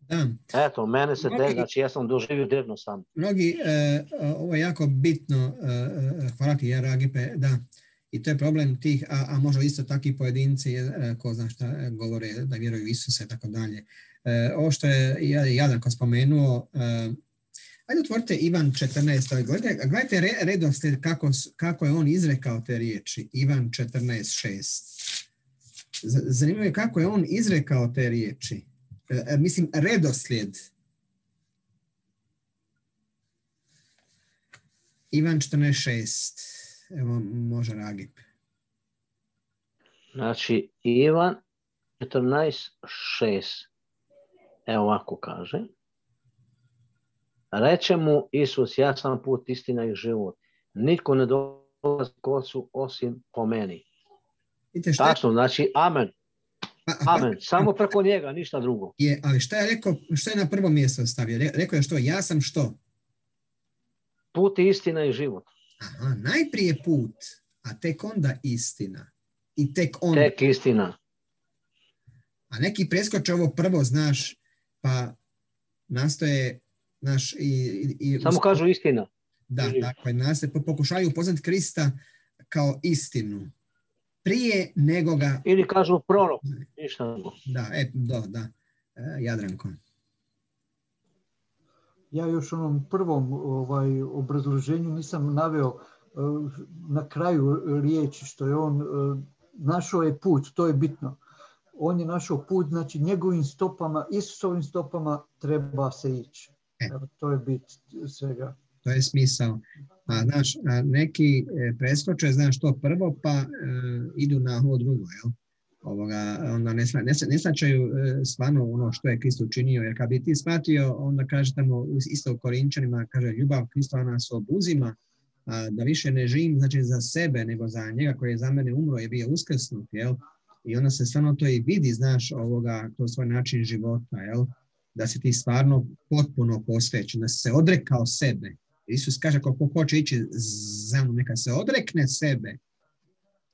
Da. Eto, mene se mnogi, znači ja sam doživio direktno sam. Mnogi, e, ovo je jako bitno, e, e hvala ti Ragipe, da, i to je problem tih, a, a možda isto takvi pojedinci, e, ko zna šta govore, da vjeruju Isuse i tako dalje. E, ovo što je Jadranko spomenuo, e, ajde otvorite Ivan 14. Gledajte, gledajte redoslijed kako, kako je on izrekao te riječi. Ivan 14.6. Zanimljivo je kako je on izrekao te riječi. E, mislim, redoslijed. Ivan 14.6. Evo, može Ragip. Znači, Ivan 14.6. Evo ovako kaže. Reče mu Isus, ja sam put, istina i život. Nitko ne dolazi kod su osim po meni. Tačno, znači amen. Amen. Samo preko njega, ništa drugo. Je, ali šta je rekao, šta je na prvo mjesto stavio? Rekao je što? Ja sam što? Put, istina i život. Aha, najprije put, a tek onda istina. I tek onda. Tek istina. A neki preskoče ovo prvo, znaš, pa nastoje naš i, i, Samo kažu istina. Da, dakle, nas pokušaju upoznati Krista kao istinu. Prije nego ga... Ili kažu prorok, ništa Da, e, da, da. E, Jadranko. Ja još u onom prvom ovaj, obrazloženju nisam naveo e, na kraju riječi što je on e, našao je put, to je bitno on je našao put, znači njegovim stopama, Isusovim stopama treba se ići. E. to je bit svega. To je smisao. A, znaš, neki e, preskoče, znaš, to prvo, pa e, idu na ovo drugo, jel? Ovoga, onda ne, ne, ne slačaju e, stvarno ono što je Krist učinio, jer kad bi ti shvatio, onda kaže tamo isto u Korinčanima, kaže, ljubav Kristova nas obuzima, a, da više ne živim, znači za sebe, nego za njega koji je za mene umro i bio uskrsnut, jel? i onda se stvarno to i vidi, znaš, ovoga, to svoj način života, jel? Da si ti stvarno potpuno posvećen, da si se odrekao sebe. Isus kaže, ako hoće ići za mnom, neka se odrekne sebe,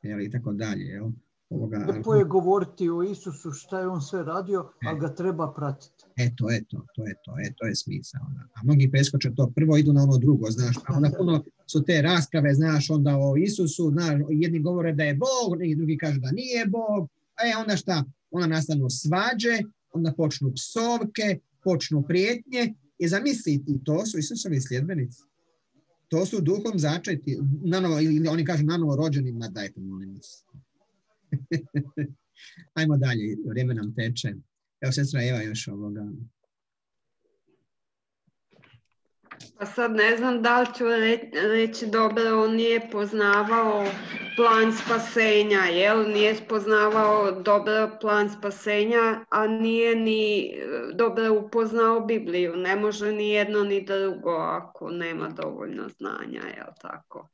jel, i tako dalje, jel? Ovoga... Lepo je govoriti o Isusu šta je on sve radio, e. ali ga treba pratiti. Eto, eto, to je to, e, to je smisao. A mnogi preskoče to prvo, idu na ono drugo, znaš, a onda puno su te rasprave, znaš, onda o Isusu, znaš, jedni govore da je Bog, neki drugi kažu da nije Bog, e onda šta, onda nastanu svađe, onda počnu psovke, počnu prijetnje i zamisli, i to su Isusovi sljedbenici. To su duhom začeti, nanovo, ili oni kažu nanovo rođeni, ma dajte, molim vas. Ajmo dalje, vrijeme nam teče. Evo sestra Eva još ovoga. Pa sad ne znam da li ću reći dobro, on nije poznavao plan spasenja, jel? Nije poznavao dobro plan spasenja, a nije ni dobro upoznao Bibliju. Ne može ni jedno ni drugo ako nema dovoljno znanja, jel tako?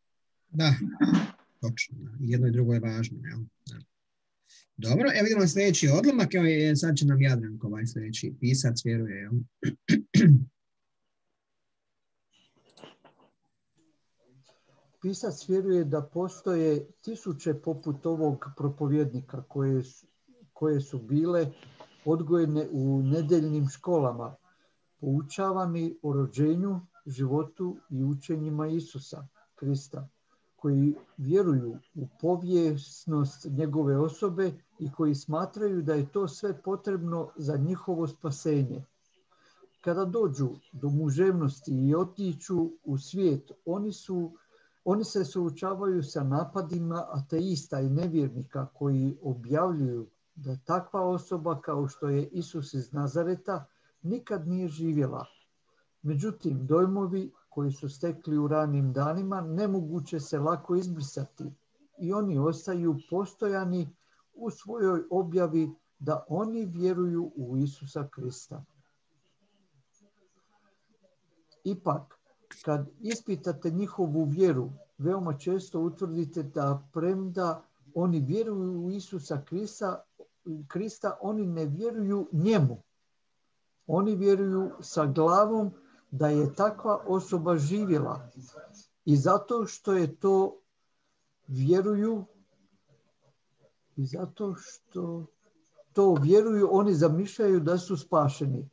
Da, točno. Jedno i drugo je važno. Jel? Dobro, evo vidimo sljedeći odlomak. Evo je, sad će nam Jadranko ovaj sljedeći pisac, vjeruje. Jel? Pisac vjeruje da postoje tisuće poput ovog propovjednika koje su, koje su bile odgojene u nedeljnim školama, poučavani o rođenju, životu i učenjima Isusa Krista, koji vjeruju u povijesnost njegove osobe i koji smatraju da je to sve potrebno za njihovo spasenje. Kada dođu do muževnosti i otiću u svijet, oni su oni se suočavaju sa napadima ateista i nevjernika koji objavljuju da takva osoba kao što je Isus iz Nazareta nikad nije živjela. Međutim, dojmovi koji su stekli u ranim danima nemoguće se lako izbrisati i oni ostaju postojani u svojoj objavi da oni vjeruju u Isusa Krista. Ipak, kad ispitate njihovu vjeru, veoma često utvrdite da premda oni vjeruju u Isusa Krista, Krista oni ne vjeruju njemu. Oni vjeruju sa glavom da je takva osoba živjela. I zato što je to vjeruju i zato što to vjeruju, oni zamišljaju da su spašeni.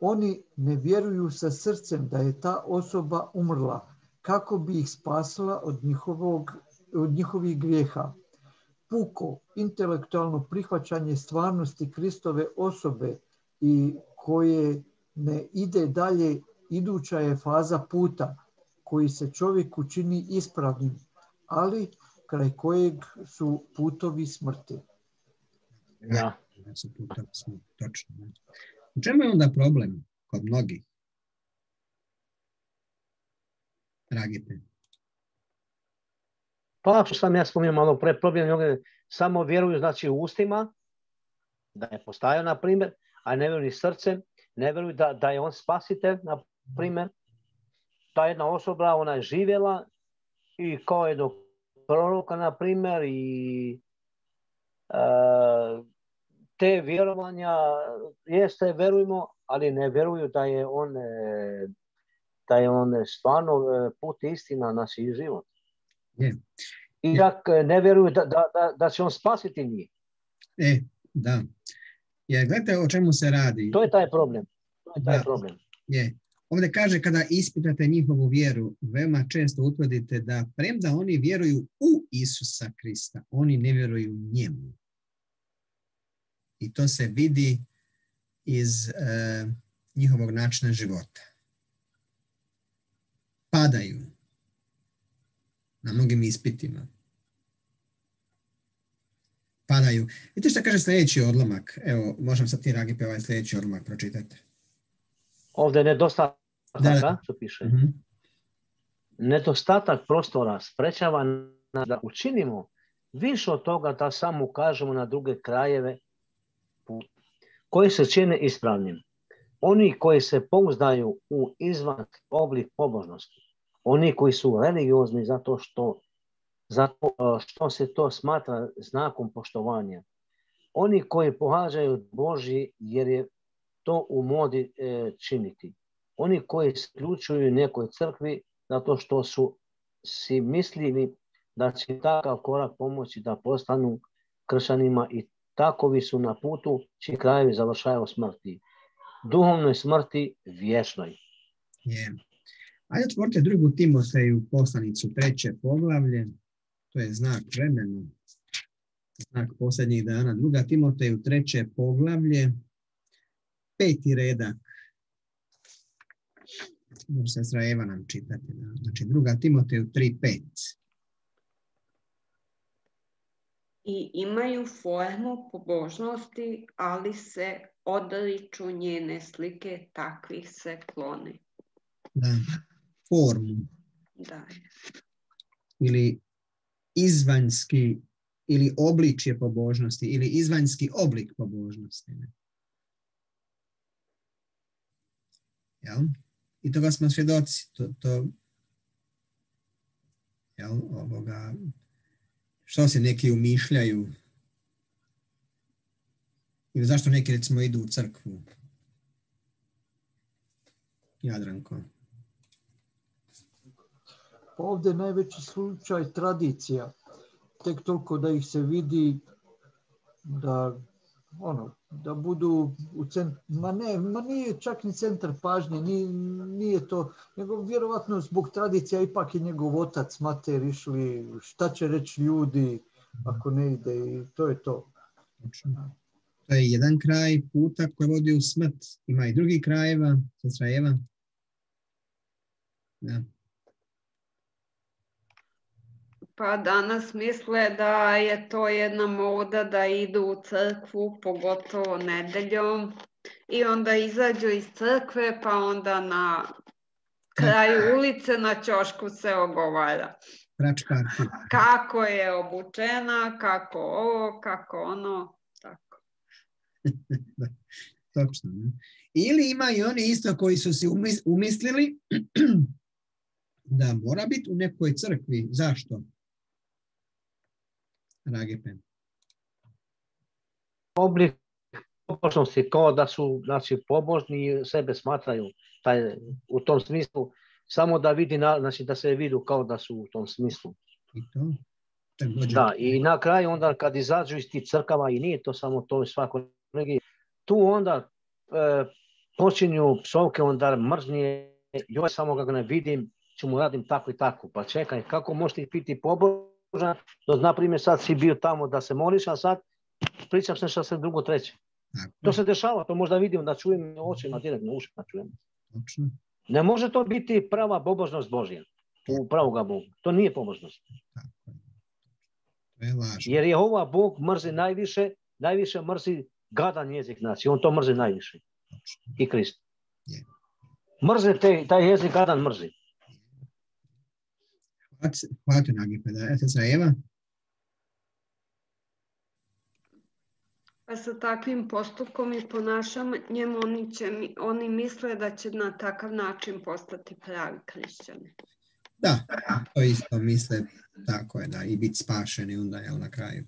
Oni ne vjeruju sa srcem da je ta osoba umrla kako bi ih spasila od, njihovog, od njihovih grijeha. Puko, intelektualno prihvaćanje stvarnosti Kristove osobe i koje ne ide dalje, iduća je faza puta koji se čovjek učini ispravnim, ali kraj kojeg su putovi smrti. Da. Su putovi smrti, točno. U čemu je onda problem kod mnogih? Dragite. Pa što sam ja spomenuo malo pre, problem je samo vjeruju znači u ustima, da je postajao, na primjer, a ne vjeruju ni srcem, ne vjeruju da, da je on spasitelj, na primjer. Ta jedna osoba, ona je živjela i kao jednog proroka, na primjer, i uh, te vjerovanja jeste, verujemo, ali ne vjeruju da je on e, da je on stvarno e, put istina naš i život. Je. I čak ne vjeruju da, da, da, da će on spasiti njih. E, da. Je, gledajte o čemu se radi. To je taj problem. To je taj da. problem. Je. Ovdje kaže kada ispitate njihovu vjeru, veoma često utvrdite da premda oni vjeruju u Isusa Krista, oni ne vjeruju njemu. I to se vidi iz e, njihovog načina života. Padaju na mnogim ispitima. Padaju. Vidite što kaže sljedeći odlomak. Evo, možem sad ti Ragipe ovaj sljedeći odlomak pročitati. Ovdje je nedostatak, da, što piše. Uh -huh. Nedostatak prostora sprečava nas da učinimo više od toga da samo ukažemo na druge krajeve koji se čine ispravnim. Oni koji se pouzdaju u izvan oblik pobožnosti. Oni koji su religiozni zato što, zato što se to smatra znakom poštovanja. Oni koji pohađaju Boži jer je to u modi e, činiti. Oni koji se ključuju nekoj crkvi zato što su si mislili da će takav korak pomoći da postanu kršanima i takovi su na putu čiji krajevi završaju smrti. Duhovnoj smrti vječnoj. Je. Ajde otvorite drugu Timoteju poslanicu treće poglavlje. To je znak vremena. Znak posljednjih dana. Druga Timoteju treće poglavlje. Peti redak. Može se Srajeva nam čitati. Znači druga Timoteju 3.5 i imaju formu pobožnosti, ali se odriču njene slike, takvih se klone. Da, formu. Da. Ili izvanjski, ili obličje pobožnosti, ili izvanjski oblik pobožnosti. Ne? Jel? I toga smo svjedoci. To, to Jel, ovoga, što se neki umišljaju ili zašto neki recimo idu u crkvu? Jadranko. Ovdje je najveći slučaj tradicija. Tek toliko da ih se vidi da ono, da budu u centru, ma ne, ma nije čak ni centar pažnje, nije, nije to, nego vjerovatno zbog tradicija ipak je njegov otac, mater išli, šta će reći ljudi ako ne ide i to je to. To je jedan kraj puta koji vodi u smrt. Ima i drugi krajeva, sestra Eva. Da. Pa danas misle da je to jedna moda da idu u crkvu, pogotovo nedeljom, i onda izađu iz crkve, pa onda na kraju ulice na ćošku se ogovara. Kako je obučena, kako ovo, kako ono, tako. Točno. Ili ima i oni isto koji su se umislili da mora biti u nekoj crkvi. Zašto? Ragepe. Oblik pobožnosti kao da su znači, pobožni i sebe smatraju taj, u tom smislu samo da vidi, znači da se vidu kao da su u tom smislu. I to? Da, i na kraju onda kad izađu iz tih crkava i nije to samo to svako tu onda e, počinju psovke, onda mržnje, joj samo ga ne vidim, ću mu radim tako i tako. Pa čekaj, kako možeš biti pobožan, da na primjer sad si bio tamo da se moliš, a sad pričaš nešto se drugo treće. To se dešava, to možda vidim da čujem očima, direktno ušima čujem. Ne može to biti prava pobožnost Božja. U pravoga Boga. To nije pobožnost. Jer je ova Bog mrzi najviše, najviše mrzi gadan jezik znači. On to mrzi najviše. I Krist. Mrze te, taj jezik gadan mrzi. Hvala nagi da Eva. Pa sa takvim postupkom i ponašanjem oni, će, oni misle da će na takav način postati pravi krišćani. Da, to isto misle, tako je, da, i biti spašeni onda, jel, na kraju.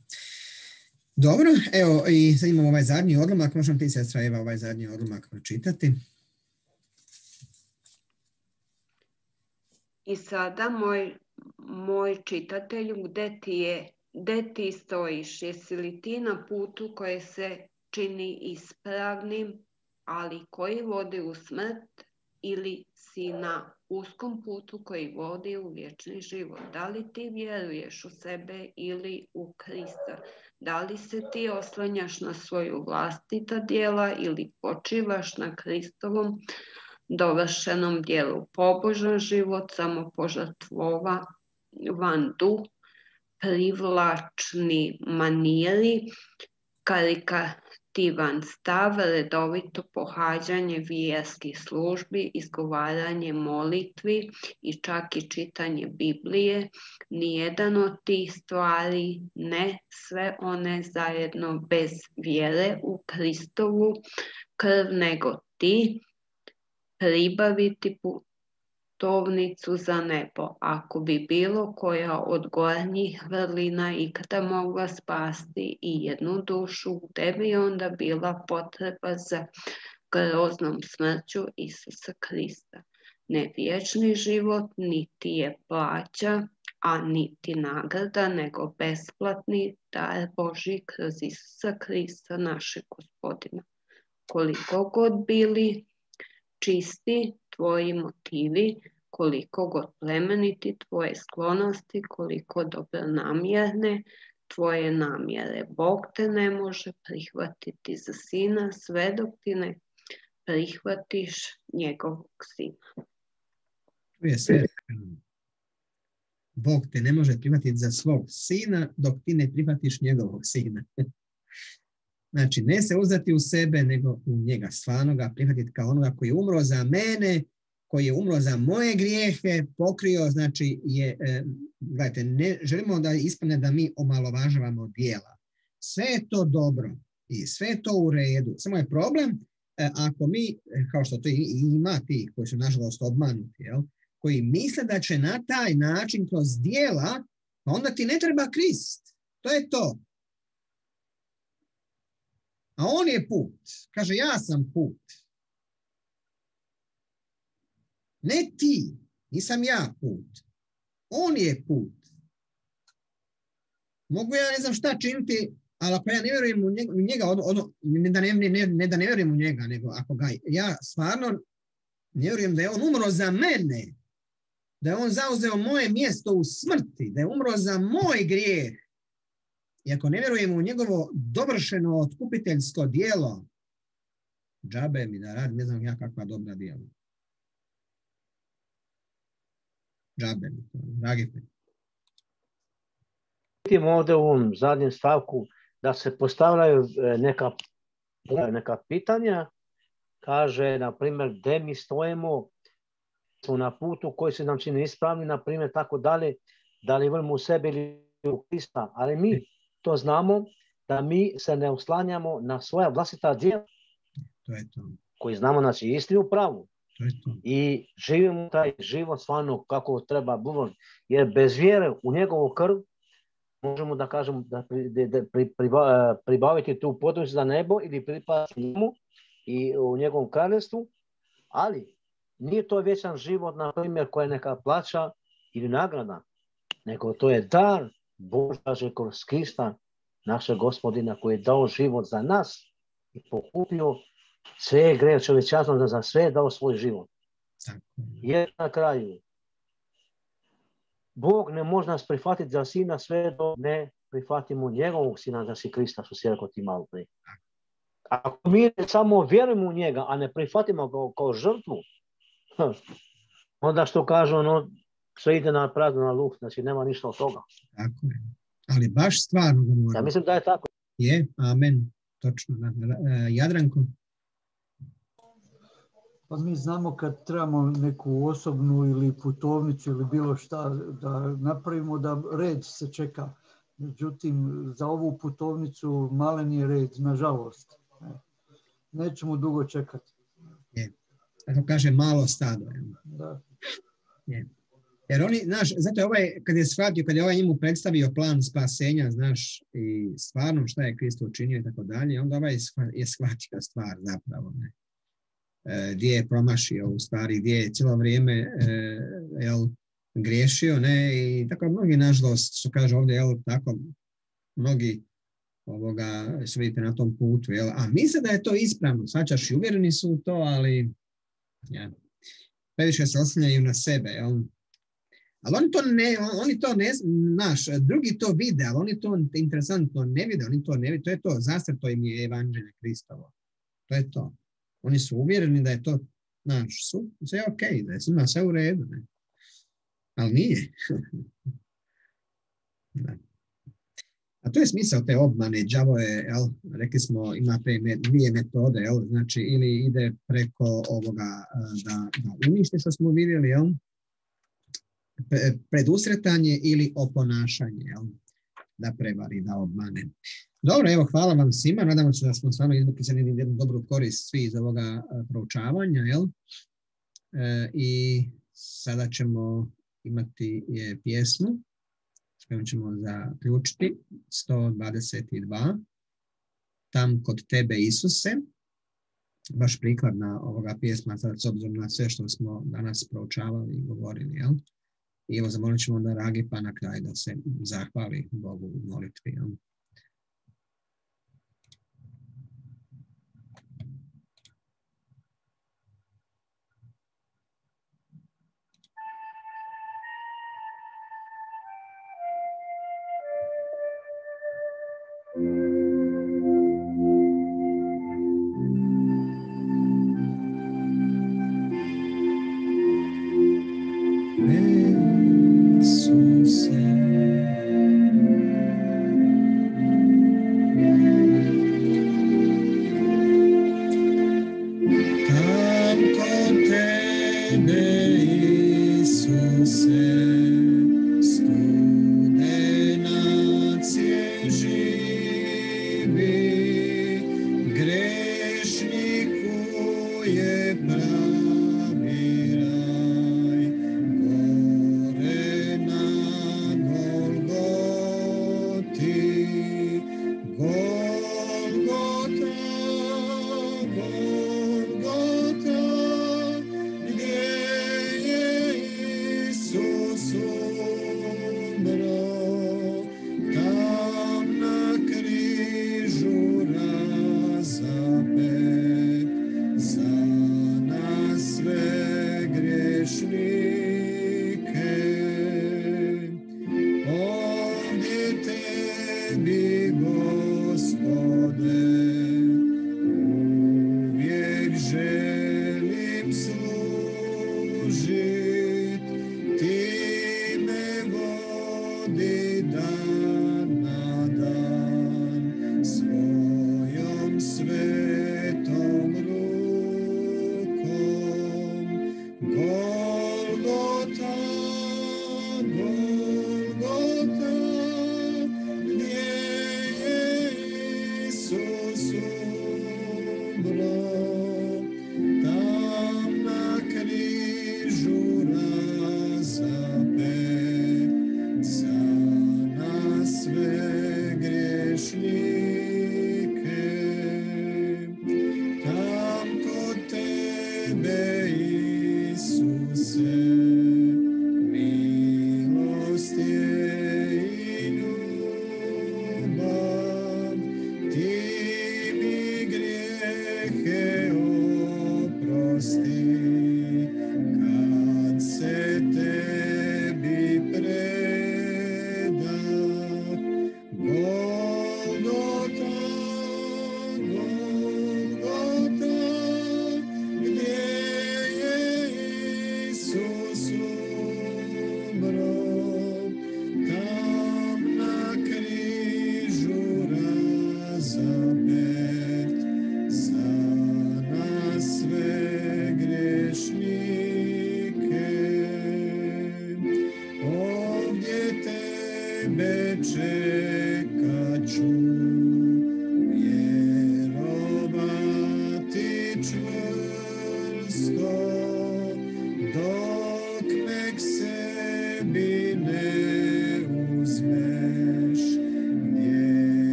Dobro, evo, i sad imamo ovaj zadnji odlomak, možemo ti, sestra Eva, ovaj zadnji odlomak pročitati. I sada, moj, moj čitatelju, gde ti je gde ti stojiš? Jesi li ti na putu koje se čini ispravnim, ali koji vodi u smrt ili si na uskom putu koji vodi u vječni život? Da li ti vjeruješ u sebe ili u Krista? Da li se ti oslanjaš na svoju vlastita dijela ili počivaš na Kristovom dovršenom dijelu? Pobožan život, samo požrtvova van duh privlačni maniri, karikativan stav, redovito pohađanje vjerskih službi, izgovaranje molitvi i čak i čitanje Biblije, nijedan od tih stvari, ne sve one zajedno bez vjere u Kristovu krv, nego ti pribaviti putovnicu za nebo. Ako bi bilo koja od gornjih vrlina ikada mogla spasti i jednu dušu, gde bi onda bila potreba za groznom smrću Isusa Krista. Ne vječni život niti je plaća, a niti nagrada, nego besplatni dar Boži kroz Isusa Krista, našeg gospodina. Koliko god bili čisti tvoji motivi, koliko god plemeniti tvoje sklonosti, koliko namjerne tvoje namjere. Bog te ne može prihvatiti za sina sve dok ti ne prihvatiš njegovog sina. Bog te ne može prihvatiti za svog sina dok ti ne prihvatiš njegovog sina. Znači, ne se uzeti u sebe, nego u njega stvarnoga prihvatiti kao onoga koji je umro za mene, koji je umro za moje grijehe, pokrio, znači je, e, gledajte, ne želimo da ispane da mi omalovažavamo dijela. Sve je to dobro i sve je to u redu. Samo je problem e, ako mi, kao što to ima ti koji su nažalost obmanuti, jel? koji misle da će na taj način kroz dijela, pa onda ti ne treba krist. To je to. A on je put. Kaže, ja sam put. Ne ti, nisam ja put. On je put. Mogu ja ne znam šta činiti, ali ako ja ne vjerujem u njega, ne, da ne, da ne vjerujem u njega, nego ako ga ja stvarno ne vjerujem da je on umro za mene, da je on zauzeo moje mjesto u smrti, da je umro za moj grijeh, i ako ne vjerujem u njegovo dovršeno otkupiteljsko dijelo, džabe mi da radi, ne znam ja kakva dobra dijela. Džabe mi to, dragi Vidimo ovdje u ovom zadnjem stavku da se postavljaju e, neka, neka pitanja. Kaže, na primjer, gdje mi stojimo, smo na putu koji se nam čini ispravni, na primjer, tako dalje, da li volimo u sebi ili u Krista, ali mi to znamo da mi se ne oslanjamo na svoja vlastita djela. To je to. Koji znamo, znači, istinu pravu. To je to. I živimo taj život stvarno kako treba bilo. Jer bez vjere u njegovu krv možemo da kažemo da, pribaviti tu područje za nebo ili pripasti njemu i u njegovom kraljestvu, ali nije to vječan život, na primjer, koja neka plaća ili nagrada, nego to je dar Boža Krista, našeg gospodina koji je dao život za nas i pokupio sve greje čovječanstva, za sve je dao svoj život. Jer na kraju, Bog ne može nas prihvatiti za sina sve do ne prihvatimo njegovog sina za si Krista, što si rekao ti malo prije. Ako mi samo vjerujemo u njega, a ne prihvatimo ga kao žrtvu, onda što kažu, ono, sve ide na prazno na luft, znači nema ništa od toga. Tako je. Ali baš stvarno Ja mislim da je tako. Je, amen. Točno. E, Jadranko? Pa mi znamo kad trebamo neku osobnu ili putovnicu ili bilo šta da napravimo da red se čeka. Međutim, za ovu putovnicu malen je red, nažalost. E, nećemo dugo čekati. Je. Tako kaže malo stado. Da. Je. Jer oni, znaš, zato je ovaj, kad je shvatio, kad je ovaj njemu predstavio plan spasenja, znaš, i stvarno šta je Kristo učinio i tako dalje, onda ovaj je shvatio stvar zapravo, ne. E, gdje je promašio u stvari, gdje je cijelo vrijeme e, jel, griješio, ne, i tako mnogi, nažalost, što kaže ovdje, jel, tako, mnogi ovoga, su vidite na tom putu, jel, a misle da je to ispravno, svačaš i uvjereni su u to, ali, ja, previše se oslanjaju na sebe, jel, ali oni to ne, oni to ne, naš, drugi to vide, ali oni to interesantno ne vide, oni to ne vide, to je to, to im je evanđelje Kristovo. To je to. Oni su uvjereni da je to naš, su, sve je ok, da je svima sve u redu, ne. Ali nije. A to je smisao te obmane, đavo je, jel, rekli smo, ima dvije metode, jel, znači ili ide preko ovoga da, da uništi što smo vidjeli, jel, predusretanje ili oponašanje, jel? da prevari, da obmane. Dobro, evo, hvala vam svima. Nadamo se da smo stvarno izvukli jednu dobru korist svi iz ovoga e, proučavanja. Jel? E, I sada ćemo imati je, pjesmu s kojom ćemo zaključiti 122. Tam kod tebe Isuse. Baš prikladna ovoga pjesma sad s obzirom na sve što smo danas proučavali i govorili. Jel? I evo zamolit ćemo onda Ragi pa na kraj da se zahvali Bogu u molitvi. listening.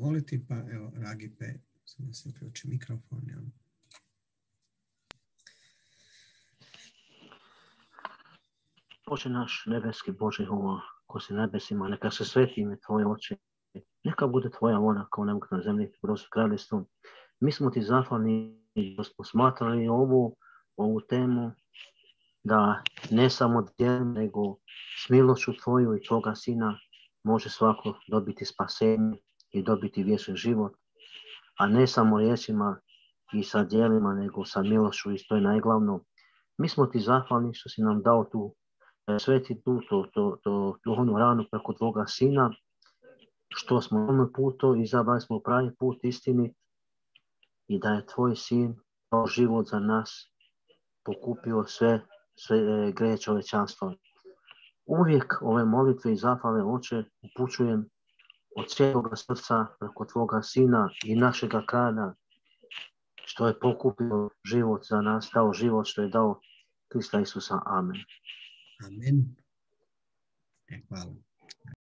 Pomoliti, pa evo, Ragipe, samo se uključi mikrofon. Jel? Oče naš nebeski Bože Jehova, ko si nebesima, neka se sveti ime Tvoje oče. Neka bude Tvoja vola kao nebog na zemlji, kroz kraljevstvom. Mi smo Ti zahvalni što smo smatrali ovu, ovu temu da ne samo djelom, nego s milošću Tvoju i Tvoga Sina može svako dobiti spasenje i dobiti vječni život, a ne samo riječima i sa djelima, nego sa milošću i to je najglavno. Mi smo Ti zahvalni što si nam dao tu e, sveti tu, to, to, to duhovnu ranu preko Tvoga Sina, što smo na putu, izabrali smo pravi put istini i da je Tvoj Sin dao život za nas, pokupio sve, sve e, greje čovečanstva. Uvijek ove molitve i zahvale oče upućujem od cijeloga srca preko Tvoga Sina i našega kralja, što je pokupio život za nas, dao život što je dao Krista Isusa. Amen. Amen. E, hvala.